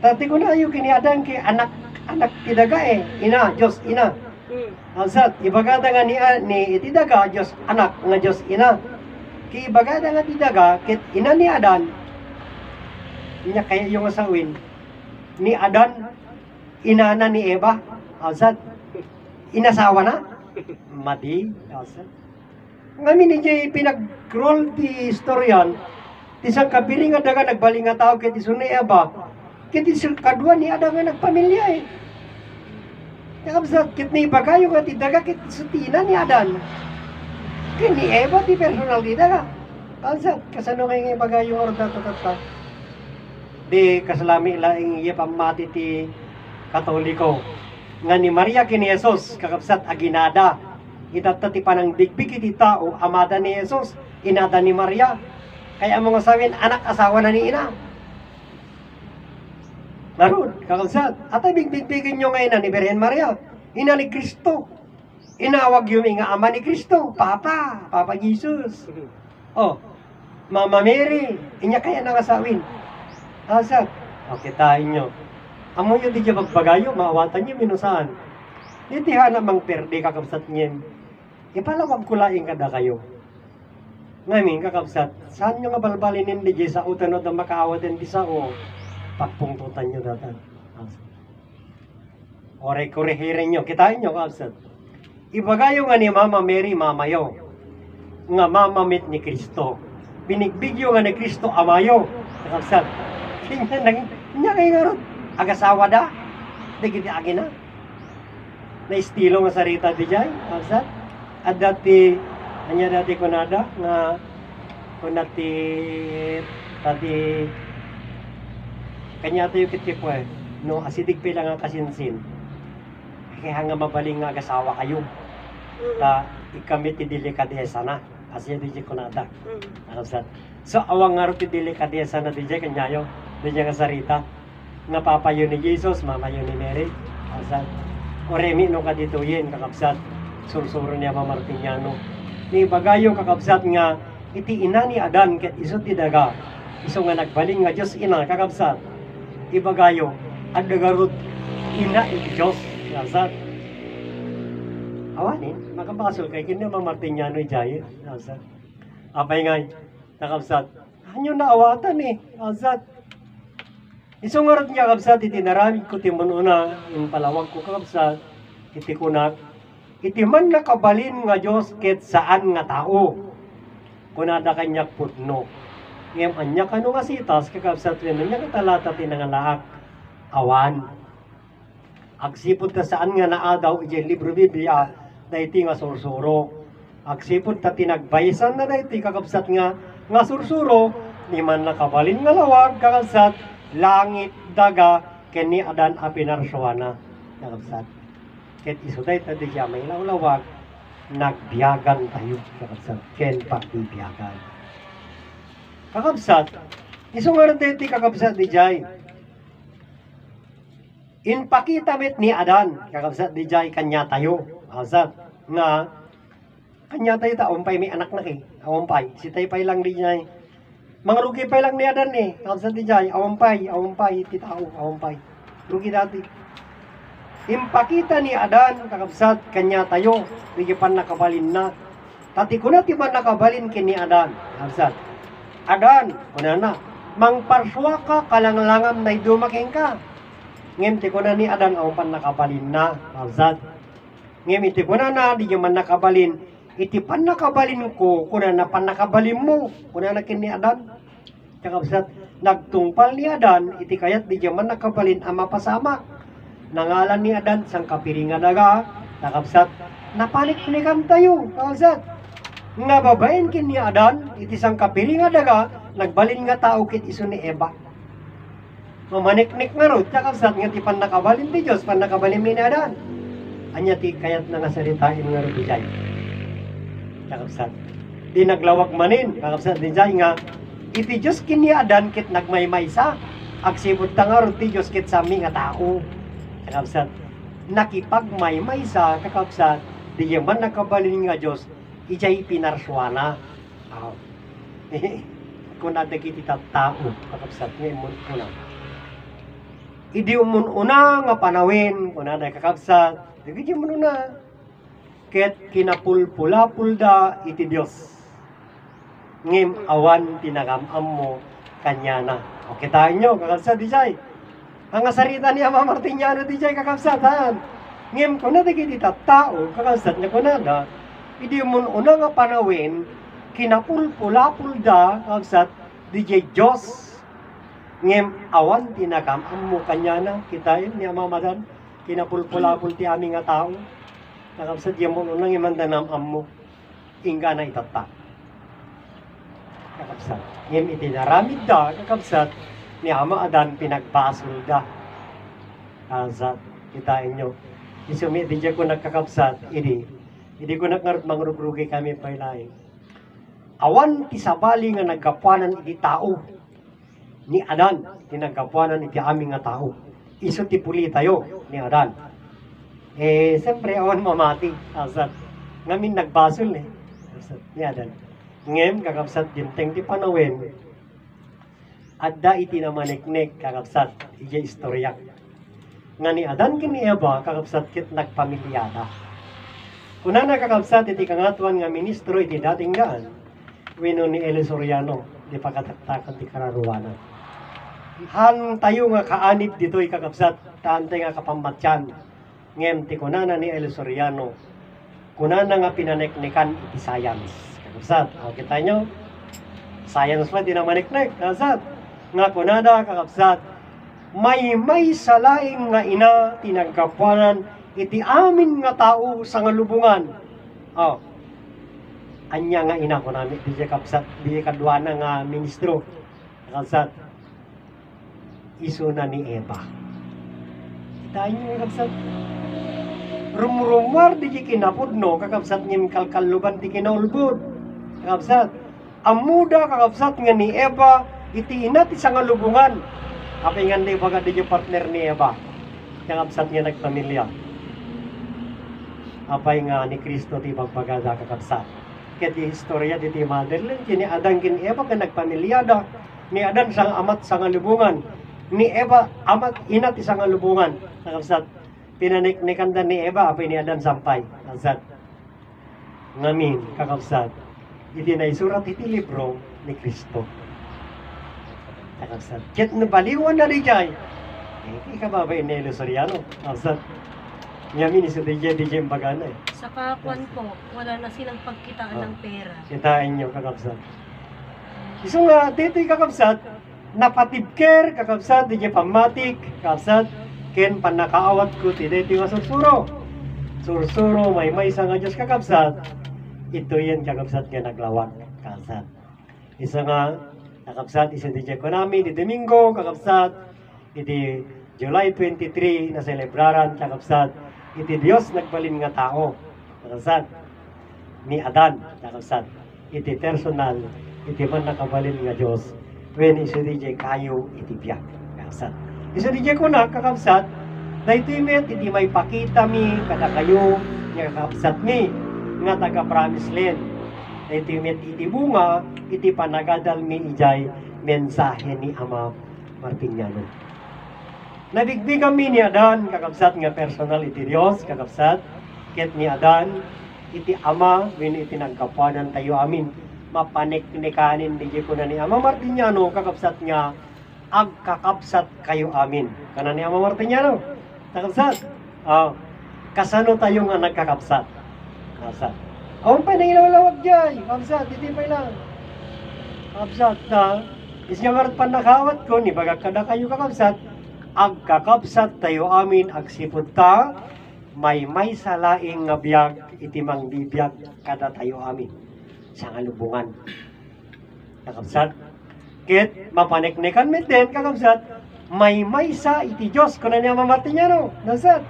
Tati ko na ayo kini adan ki anak anak tidaga eh. Ina, Diyos, ina. Mm. Alsat, ibagada nga ni, ni itidaga, Diyos anak, nga Diyos ina. Ki ibagada nga tidaga, kit ina ni Adan, niya kaya yung asawin, ni Adan, inana ni Eva, alsat, inasawa na, madi, alsat. Ngamin ni Jay pinag-roll ti historian, ti sang kabili nga daga nagbaling nga tao kit iso ni Eva, kit iso kadua ni Adan nga nagpamilya eh. Nakabsat, kit ni bagayo nga ti daga kit iso tina ni Adan. Kini Eva ti personal di daga. Kalsat, kasano kayo nga bagayo nga orda tatata. Di kasalami laing iya pamati ti katoliko. Nga ni Maria kini Jesus, kakabsat aginada. Itata ti panang digbig iti tao, amada ni Jesus, inada ni Maria. Kaya mo nga sabihin, anak asawa na ni ina. Naroon, kakabsat. At ay bigbigbigin nyo ngayon na ni Birhen Maria. Ina ni Kristo. Inawag yung nga ama ni Kristo. Papa, Papa Jesus. Oh, Mama Mary. Inya kaya nangasawin. Asat. Okay, tayo nyo. Amo yun di dyan magbagayo, maawatan nyo minusaan. Iti na mang perde kakabsat nyen. Ipalawag kulaing kada kayo. Ngayon, kakabsat, saan nyo nga balbalinin di dyan sa utanod na makaawatin di sa o pagpungtutan nyo datan. Ore kurehirin nyo, kitain nyo kakabsat. Ibagayo nga ni Mama Mary mamayo. Nga mamamit ni Kristo. Binigbigyo nga ni Kristo amayo. Kakabsat. Kanya nang, kanya kayo nga ron. Agasawa da. Di kita agin na. na estilo nga sarita di jay, kakabsat. At dati, anya dati kunada nga kunati dati kanya tayo kitip eh. No asidik pa lang nga kasinsin. Kaya nga mabaling nga agasawa kayo. Mm. ta ikamit ti delikadesa na. Kasi jay kunada Mm. kakabsat so awang nga ro ti delikadesa na di jay kanyayo jay nga sarita nga papayo ni Jesus mamayo ni Mary. Kakabsat o remi no kadituyin kakabsat sursuro niya mamartinyano ni bagayo kakabsat nga iti ina ni Adan ket iso ti daga. Iso nga nagbaling nga Dios ina kakabsat. Ibagayo at dagarod ina iti Dios kakabsat awanin makabasol kay kini mamartinyano ijay kakabsat apay nga kakabsat anyo na awatan eh kakabsat iso nga niya kakabsat iti naramid ko ti mununa yung palawag ko kakabsat iti kunak iti man nakabalin nga Diyos ket saan nga tao. Kunada kanyak putno. Ngem anya kano nga sitas kakabsat rin nya katalata tinangalaak awan. Agsipod ta saan nga naadaw iti libro Biblia dayti nga sursuro. Agsipod ta tinagbaysan na dayti kakabsat nga nga sursuro ni man nakabalin nga lawag kakabsat langit daga ken ni adan a pinarsuana kakabsat ket isuday ta di siya may lawlawag nagbiyagan tayo kakabsat ken pagbibiyagan. Kakabsat iso nga rin kakabsat di jay inpakita met ni Adan kakabsat di jay kanya tayo. Kakabsat nga kanya tayo ta umpay may anak na kay awampay. Si tay pay lang di jay mga rugi pay lang ni Adan eh kakabsat di jay awampay awampay ti tao awampay. Rugi dati Impakita ni Adan, kakabsat, kanya tayo, di pan nakabalin na. Tati ko na ti man nakabalin kini Adan, kakabsat. Adan, kuna na, mangparswa ka, kalanglangam na dumaking ka. Ngem ti ko na ni Adan, ang pan nakabalin na, kakabsat. Ngem iti ko na na, di man nakabalin, iti pan nakabalin ko, kuna na pan nakabalin mo, kuna na kini Adan. Kakabsat, nagtungpal ni Adan, iti kayat di man nakabalin ama pasama nangalan ni Adan sang kapiringa daga nakabsat kam tayo nakabsat nga babaen kin ni Adan iti sang kapiringa daga nagbalin nga tao kit iso ni Eva. Mamaniknik nga ro nakabsat nga ti pan nakabalin ti Dios pan nakabalin ni Adan. Anya ti kayat na nga salitain nga ro di jay nakabsat di naglawag manin. Nakabsat di jay nga iti Dios kin ni Adan kit nagmaymaysa agsibot ta ti Dios kit sami nga tao kakabsat nakipagmaymay sa kakabsat di man nakabalin nga Diyos ijay pinarswana ah kung nadagiti tao kakabsat nga imun una. Idi umun una nga panawin kung naday kakabsat dagiti mun una. Ket kinapulpula-pulda iti Dios ngem awan tinagamam mo kanya na. O kitain nyo kakabsat di jay ang asarita ni Ama Martiniano di jay kakabsatan. Ngem ko na dagiti tao kakabsat niya ko na da. Idi mun una nga panawin kinapulpulapul da kakabsat di jay Diyos. Ngem awan tinagam mo kanya na kita yun ni Ama Madan kinapulpulapul ti aming nga tao. Kakabsat yung mun una imandanam mo ingga na itata. Kakabsat. Ngem itinaramid da kakabsat ni Ama Adan pinagbasol da. Kasat, kitain nyo. Isumi, di ko nagkakapsat, idi. Hindi ko nakarot mangrugrugi kami pailay. Awan ti sabali nga nagkapuanan iti tao. Ni Adan, ti nagkapuanan iti aming nga tao. Iso ti puli tayo ni Adan. Eh, siyempre, awan mamati. Kasat. Ngamin nagbasol eh. Kasat, ni Adan. Ngem, kakapsat, dinteng ti panawin, adda iti na maniknik kakabsat ija istorya. Nga ni Adan kini Eva kakabsat kit nagpamilyada? Kuna na kakabsat iti kangatuan nga ministro iti dating daan wino ni Eli Soriano di pakataktakan ti kararuwanan. Han tayo nga kaanib dito kakabsat taantay nga kapambatyan. Ngem ti kunana ni Eli Soriano kunana nga pinaniknikan iti science. Kakabsat o kita nyo science pa di na maniknik kakabsat nga kunada kakabsat may may salaing nga ina tinagkapuanan iti amin nga tao sa nga lubungan. Oh. Anya nga ina ko nami di kapsat di kadwa na nga ministro. Kapsat. Iso na ni Eva. Kita nyo nga kapsat. Rumrumar di kinapod no kakapsat ngim kalkaluban di kinaulbod. Kakapsat. Amuda kakapsat nga ni Eva iti ina ti sa nga lubungan. Apay nga di baga di partner ni Eva. Kakapsat nga nagpamilya apay nga ni Kristo ti pagpagada kakabsat. Ket di istorya di ti Madeline, kini Adan kin Eva ka nagpamilyada, ni Adan sang amat sa nga lubungan, ni Eva amat ina ti sa nga lubungan, kakabsat. Pinaniknikan dan ni Eva, apay ni Adan sampay, kakabsat. Ngamin, kakabsat, iti na isurat iti libro ni Kristo. Kakabsat. Ket nabaliwan na di jay, eh, ikababay ni Elo Soriano. Ngamin, iso di jay, di jay bagana eh. Sa kakuan po, wala na silang pagkitaan Oh. ng pera. Kitain nyo kakabsat. Iso nga, dito'y kakabsat, napatibker, kakabsat, niya pamatik, kakabsat, ken panakaawat ko, ti dito nga sursuro. Sursuro, may may sa nga Diyos kakabsat, ito yan kakabsat nga naglawak, kakabsat. Isa nga, kakabsat, isa di ko namin, di Domingo, kakabsat, iti July 23 na celebraran, kakabsat, iti Dios nagbalin nga tao, kakabsat, ni Adan, kakabsat, iti personal, iti man nakabalin nga Diyos, when iso jay kayo, iti biyak, kakabsat. Iso jay ko na, kakabsat, na ito met, iti may pakita mi, kada kayo, nga kakabsat mi, nga taga promise land. Ito met, iti bunga, iti panagadal mi ijay, mensahe ni Ama Martiniano. Nabigbig kami ni Adan, kakabsat nga personal iti Dios, kakabsat, ket ni Adan, iti ama, win iti nagkapanan tayo amin, mapaniknikanin di ko na ni Ama Martiniano, kakabsat nga, agkakabsat kayo amin. Kana ni Ama Martiniano, kakabsat, ah, kasano tayo nga nagkakabsat? Kakabsat. Awang pa nangilawalawag dyan, kakabsat, iti pa lang. Kakabsat na, isya marat pa nakawat ko, ni baga kada kayo kakabsat, agkakabsat tayo amin, agsipod ta, may may salaing nga biyag, iti mang bibiyag kada tayo amin. Sa ngalubungan. Kakabsat, ket mapaniknikan mit din, kakabsat, may may sa iti Diyos, kuna niya mamatinyano, nasat,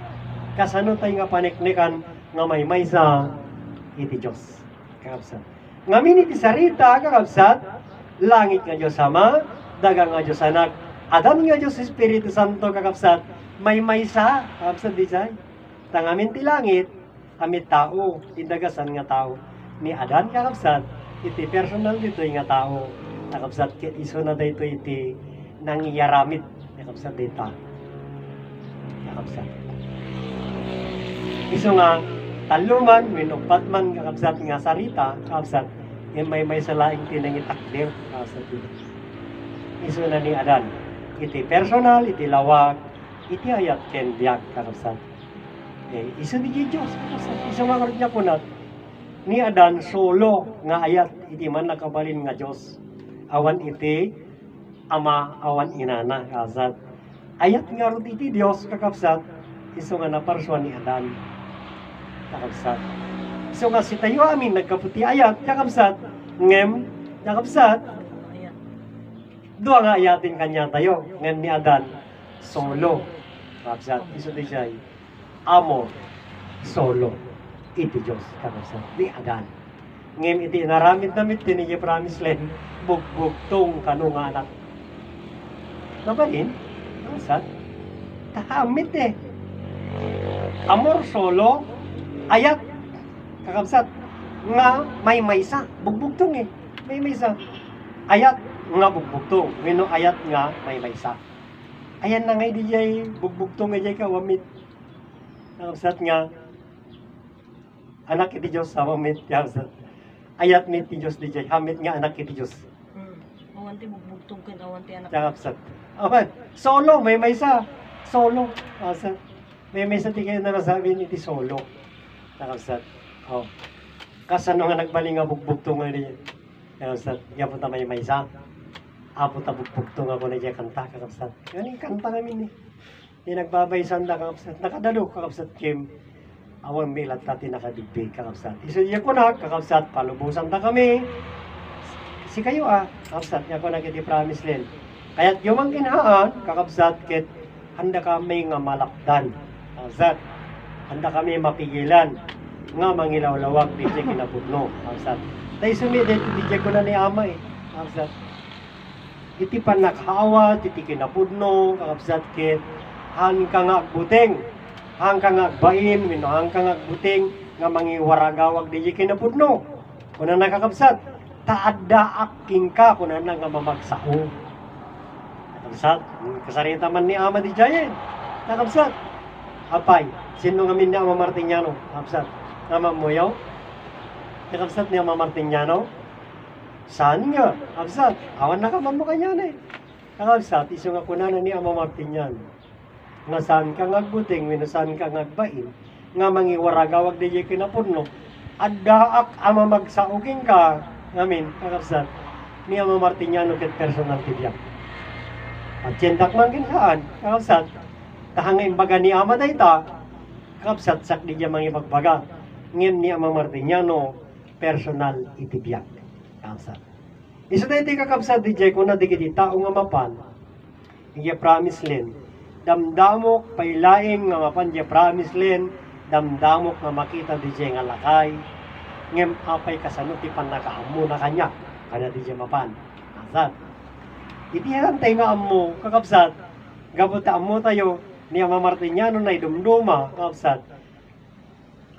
kasano tayo nga paniknikan nga may may sa iti Diyos. Kakabsat. Ngamin iti sarita, kakabsat, langit nga Diyos Ama, daga nga Diyos Anak, Adan nga Diyos Espiritu Santo kakapsat, may may sa, kakapsat di say. Tangamin ti langit, amit tao, indagasan nga tao. Ni Adan kakapsat, iti personal dito nga tao. Kakapsat, kit iso na dito iti nangiyaramit. Kakapsat dito. Kakapsat. Iso nga, taluman, winukpat man kakapsat nga sarita, kakapsat, yung may may salaing tinangitakdir, kakapsat dito. Iso na ni Adan. Iti personal, iti lawag, iti ayat ken biag kakabsat. Eh, iso di Diyos kakabsat. Iso nga karoon niya kunat. Ni Adan solo nga ayat iti man nakabalin nga Diyos. Awan iti ama awan inana kakabsat. Ayat nga ron iti Diyos kakabsat. Iso nga naparswan ni Adan kakabsat. Iso nga si tayo amin nagkaputi ayat kakabsat. Ngem kakabsat Ayan. Dua nga ayatin kanya tayo. Ngayon ni Adan, solo. Kapsat, iso di siya, amo, solo. Iti Diyos, kapsat, ni Adan. Ngayon iti naramit namit tinigi promise land, bugbugtong kano nga anak. Nabalin, kapsat, takamit eh. Amor solo, ayat, kakapsat, nga may maysa, bugbugtong eh, may maysa. Ayat, nga bugbugtong. Ngino ayat nga may maysa. Ayan na nga di jay bugbugtong nga jay kawamit. Kapsat nga anak iti Diyos sa wamit. Kapsat. Ayat mit ti Diyos di jay hamit nga anak iti Diyos. Hmm. Bugbugtong kin, awanti anak. Kapsat. Aman, solo may maysa. Solo. Kapsat. May maysa ti kayo na nasabi ni ti solo. Kapsat. Oh. Kasano nga nagbaling nga bugbugtong nga di. Kapsat. Yapon ta may maysa. Apo ta bugbugtong ako na diya kanta kakapsat. Ganing kanta namin eh. Di nagbabaysan na kakapsat. Nakadalo kakapsat Kim. Awan milat tati nakadibig kakapsat. Iso niya ko na kakapsat. Palubusan na kami. Si kayo ah. Kakapsat niya ko na kiti promise len. Kaya't yung ang kinhaan kakapsat kit handa kami nga malakdan. Kakapsat. Handa kami mapigilan nga mangilawlawag di siya kinabudno. Kakapsat. Tayo sumidit di siya ko na ni ama eh. Kakapsat iti panakhawa, iti kinapudno, kakabsat kit, han ka nga buting, han ka nga bain, wino han ka nga buting, nga mangiwaragawag di kinapudno. Kuna nakakabsat, taadda aking ka, kuna na nga mamagsao. Kakabsat, kasarita man ni Ama di Jayen. Kakabsat, apay, sino nga min ni Ama Martiniano? Kakabsat, Ama Muyaw? Kakabsat ni Ama Martiniano? Saan nga? Absat, awan na ka mo kanya na eh. Kakabsat, iso nga kunana ni Ama Martinyan. Nga saan ka ngagbuting, wino saan ka ngagbain. Nga mangiwaragawag di jay kinapurno. Addaak ama magsauging ka. Ngamin, kakabsat, ni Ama Martinyan ket personal tibiyak. At tiyendak man ginsaan, kakabsat, tahanga imbaga ni Ama dayta, kakabsat sak di jay mangibagbaga. Ngem ni Ama Martinyano, personal itibiyak kakabsat. Isa tayo ti kakabsat di jay ko na di kiti tao nga mapan. Iya promise len. Damdamok pailaing nga mapan iya promise len. Damdamok nga makita di jay nga lakay. Ngem apay kasano ti panakaamo na kanya. Kana di jay mapan. Kakabsat. Itihan tayo nga amo kakabsat. Gabuta amo tayo ni Ama Martiniano na idumduma kakabsat.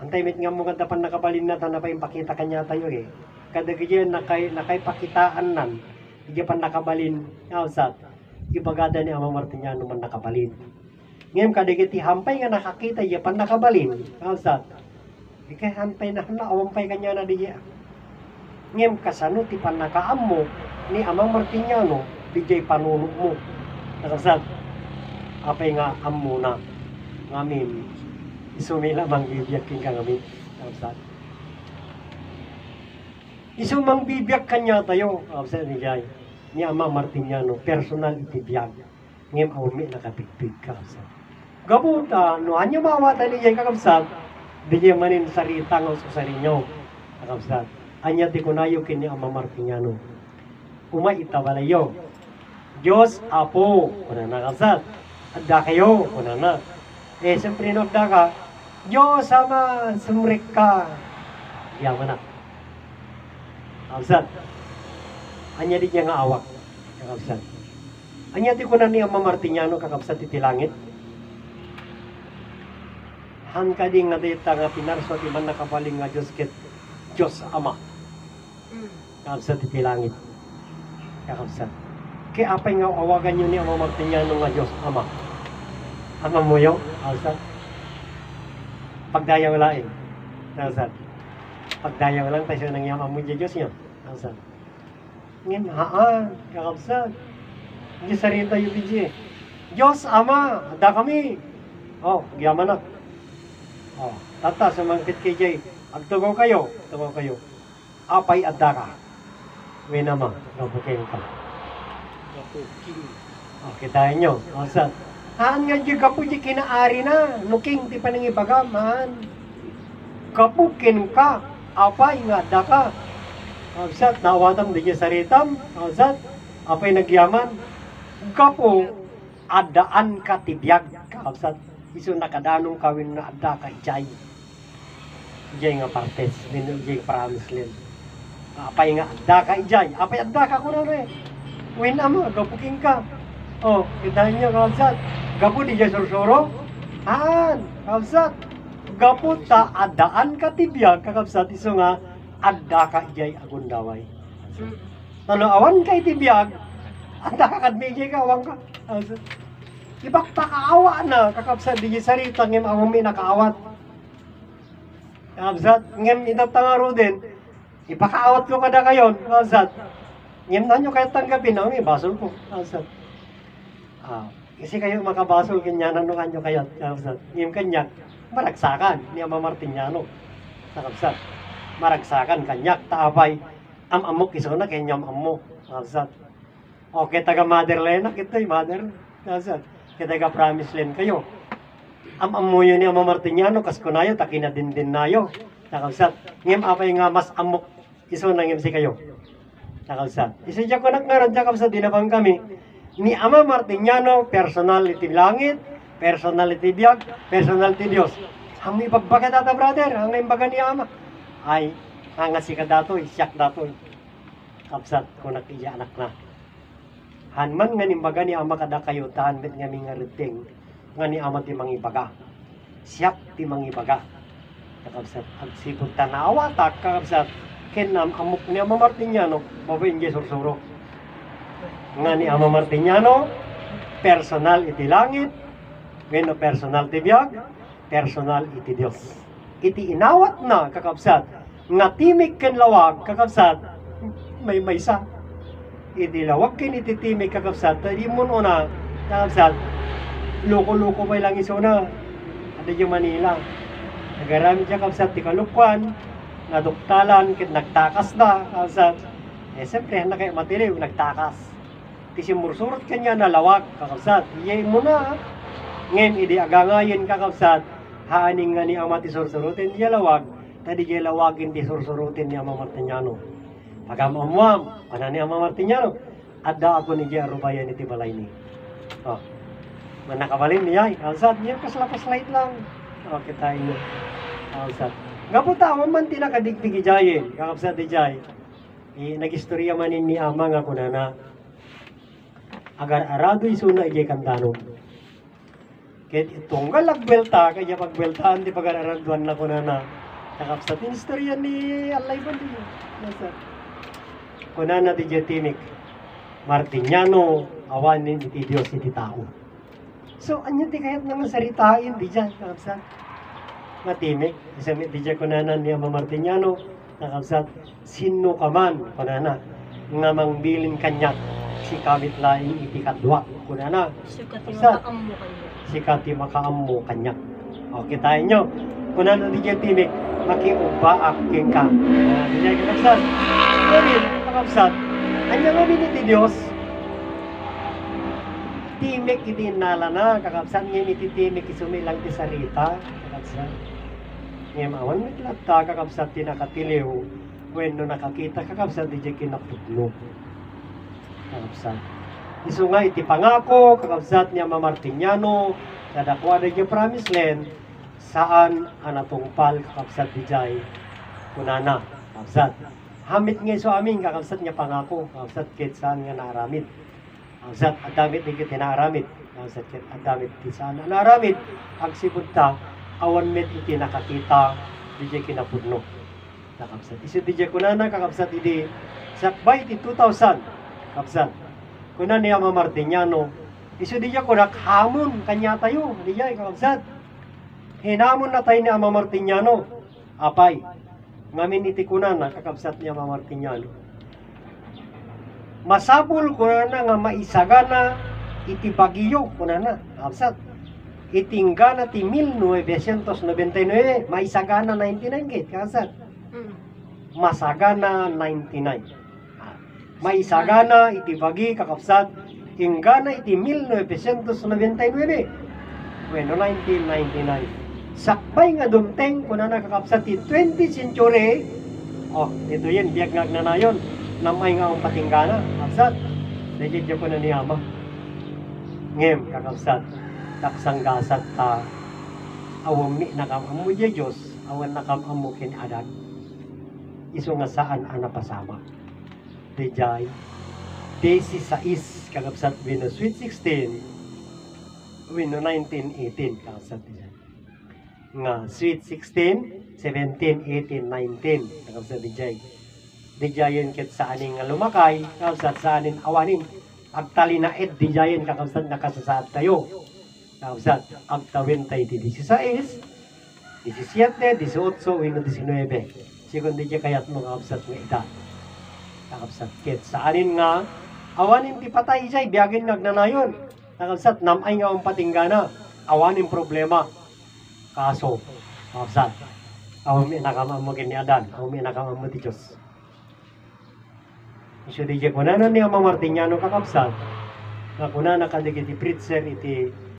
Antay mit nga mo kanta pan nakabalin na na pa impakita kanya tayo eh kada kaya nakay nakay pakitaan nan. Kaya pa nakabalin ausat ibagada ni Ama Martiniano man nakabalin ngem kada kiti hampay nga nakakita iya pa nakabalin ausat ikay hampay na na awampay kanya na diya ngem kasano ti pan nakaammo ni Ama Martiniano dijay panuno mo nakasat apay nga ammo na ngamin isumila manggibyak king kangamin ausat Isumang bibiyag kanya tayo, sa nilay, ni Ama Martiniano, personal itibiyag. Ngem awmi nakapigpig ka sa. Gabuta, no anya mawata niya kakabsat, di niya manin sarita ng susarinyo. Kakabsat. Anya ti kunayo kini Ama Martiniano. Uma itawalayo. Diyos Apo, kuna na kakabsat. Adda kayo, kuna na. Eh, siyempre nagda ka, Diyos Ama, sumrik ka. Yaman na. Kakabsat. Anya di niya nga awak. Kakabsat. Anya di ko na niya mamartinyano kakabsat iti langit. Han ka ding nga dita nga pinarso ti man nakapaling nga Diyos ket Diyos Ama. Mm. Kakabsat iti langit. Kakabsat. Kaya apay nga awagan nyo ni Ama Martinyano nga Diyos Ama. Ama mo yun? Kakabsat. Pagdayaw lain. Kakabsat. Pagdayaw lang tayo nang yaman mo di Diyos niya. Kakabsat. Ngin, haan, kakabsat. Hindi sarita yung bidye. Diyos, Ama, ada kami. Oh, giyaman na. Oh, tata, sumangkit kay Jay. Agtugaw kayo, tugaw kayo. Apay adda ka. May nama, kabuking ka. Kabuking. Oh, kitain nyo. Oh, sa, haan nga di kapu di kinaari na. Nuking ti panangibaga, man. Kapukin ka. Apay nga adda ka. Kausat, nawatam di saritam. Kausat, apay nagyaman. Kapo, adaan ka tibiyag. Kausat, iso nakadanong kawin na adda ka ijay. Ijay nga partes, ijay promise len. Apay nga adda ka ijay. Apay adda ka kuno re. Win ama, gapuking ka. Oh, kita niyo kausat. Gapu di sursuro. Haan, kausat. Gapu ta adaan ka tibiyag. Kakabsat iso nga adda ka ijay agundaway. Mm. Talo awan kay tibiyag. Anda ka kadmigay ka awan ka. Kausat. Ibak ta kaawa na kakabsat di sarita ngem awang may nakaawat. Kakabsat ngem itatangaro din. Ipakaawat ko kada kayon. Kakabsat. Ngem na nyo kayo tanggapin na may basol ko. Kakabsat. Ah, kasi kayo makabasol ganyan ano kanyo kayo. Kakabsat. Ngem kanyak maragsakan ni Ama Martiniano. Kakabsat. Maragsakan kanyak taabay. Am amok iso na kanyam ammo. Kakabsat. Okay, taga Mother Lena, kita Mother. Kakabsat. kita ka promise land kayo. Am amuyo ni Ama Martiniano kas kunayo takina din din nayo. Nakabsat. Ngem apay nga mas amok iso nangim si kayo. Nakabsat. Iso dyan ko naknaran dyan kabsat dinabang kami. Ni Ama Martiniano, personality langit, personality biyag, personality Dios. Ang ipagbaga data brother, ang imbaga ni Ama. Ay, ang si ka datoy, siyak datoy. Kabsat ko nakiya anak na. Hanman nga nimbaga ni ama kada kayo tahan bet nga mga riting nga ni ama ti mangibaga. Siyak ti mangibaga. Kakabsat agsipod tanawa ta kakabsat kenam amok ni ama Martiniano babayin di sursuro. Nga ni ama Martiniano personal iti langit Weno personal ti biyag, personal iti Dios. Iti inawat na kakabsat. Nga timig ken lawag kakabsat may maysa. Iti lawag ken iti timig kakabsat di mo na kakabsat loko-loko pa lang iso na. Ada yung Manila. Nagarami siya kakabsat ti kalukwan naduktalan ket nagtakas na kakabsat. Eh siyempre na kayo matiliw nagtakas ti simursurot kanya na lawag kakabsat iyay mo na ngayon idi agangayin kakabsat haaning nga ni ama ti sursurutin di lawag tadi di lawagin ti sursurutin ni ama Martiniano pagamamuam pana ni ama Martiniano adda ako ni Gia Rubayan iti balay ni? Oh manakabalin niya kalsat niya kasla-kaslait lang. Okay tayo niya kalsat nga po tao man tinakadigtigi jayin kakabsat di jay eh, nagistorya manin ni ama nga kunana agar arado isuna ijay kandanon Kahit itunggal agbelta, kaya pagbeltaan di pag-araranduan na ko na na nakapsat istorya ni Alay Bandi. Nasa. Kuna na di Tinik. Martiniano, awanin iti Diyos iti tao. So, anya di kahit naman saritain, di dyan, nakapsat. Matimik, isang di dyan kunanan ni Ama Martiniano, nakapsat, sino ka man, kunana, nga mangbilin kanyak, si kamit laing iti kadwa, kunana, Sukat Sa- yung makaam mo kayo. si Kati makaammo kanya. O, kitain nyo. Kung ano di dyan timik, makiuba aking ka. Di dyan kakabsat. Ngayon, kakabsat, anya nga biniti Diyos, timik iti nala na, kakabsat, ngayon iti timik isumilang ti sarita, kakabsat. Ngayon, awan mit lata, kakabsat, tinakatiliw, when no nakakita, kakabsat, di dyan kinapudno. Kakabsat. Isu nga iti pangako kakabsat niya Mamartiniano kadakwa da niya promise land saan anatungpal kakabsat di jay? Kunana kakabsat hamit nga iso amin kakabsat niya pangako kakabsat kit saan nga naaramid. Kakabsat adamit ni kit naaramid kakabsat kit adamit ti saan naaramid. Agsibod ta awan met iti nakakita di jay kinapudno. Kakabsat isu di jay kunana kakabsat iti sakbay ti 2000 kakabsat kuna niya Ama Martiniano, iso di niya kunak hamon kanya tayo, di niya ikakabsat. Hinamon na tayo ni Ama Martiniano, apay, ngamin iti kuna na kakabsat niya Ama Martiniano. Masabol kuna na nga maisagana iti bagyo kuna na, kakabsat. Itinggana ti 1999, maisagana 99 kit, kakabsat. Mm. Masagana 99 maisagana iti bagi kakapsat ingana iti 1999 bueno 1999 sakbay nga dumteng kuna nakakapsat ti 20th century. Oh ito yan biag nga na nayon namay nga ang patinggana kapsat legit ko na niyama ngem kakapsat taksanggasat ta. Awami nakamamu di Diyos awan nakamamu kin adag iso nga saan ang napasama Dejay, Daisy Sais, kagabsat Wino Sweet 16, Wino 1918, kagabsat Dejay. Nga Sweet 16, 17, 18, 19, kagabsat Dejay. Dejayon ket saaning nga lumakay, kagabsat saanin awanin, agtali na ed Dejayon kagabsat nakasasaad tayo. Kagabsat, agtawin tayo di 16, 17, 18, Wino 19. Sigon di kayat mo kagabsat nga edad nakabsat ket saanin nga awanin ti patay jay biagin nagnanayon. Nakabsat namay nga ang patinggana. Awanin problema. Kaso nakabsat. Awami nakamamagin ni adan. Awami nakamamo ti Diyos. Iso di jay kunanan ni Ama Martiniano kakabsat. Nga kunana kadigiti preacher iti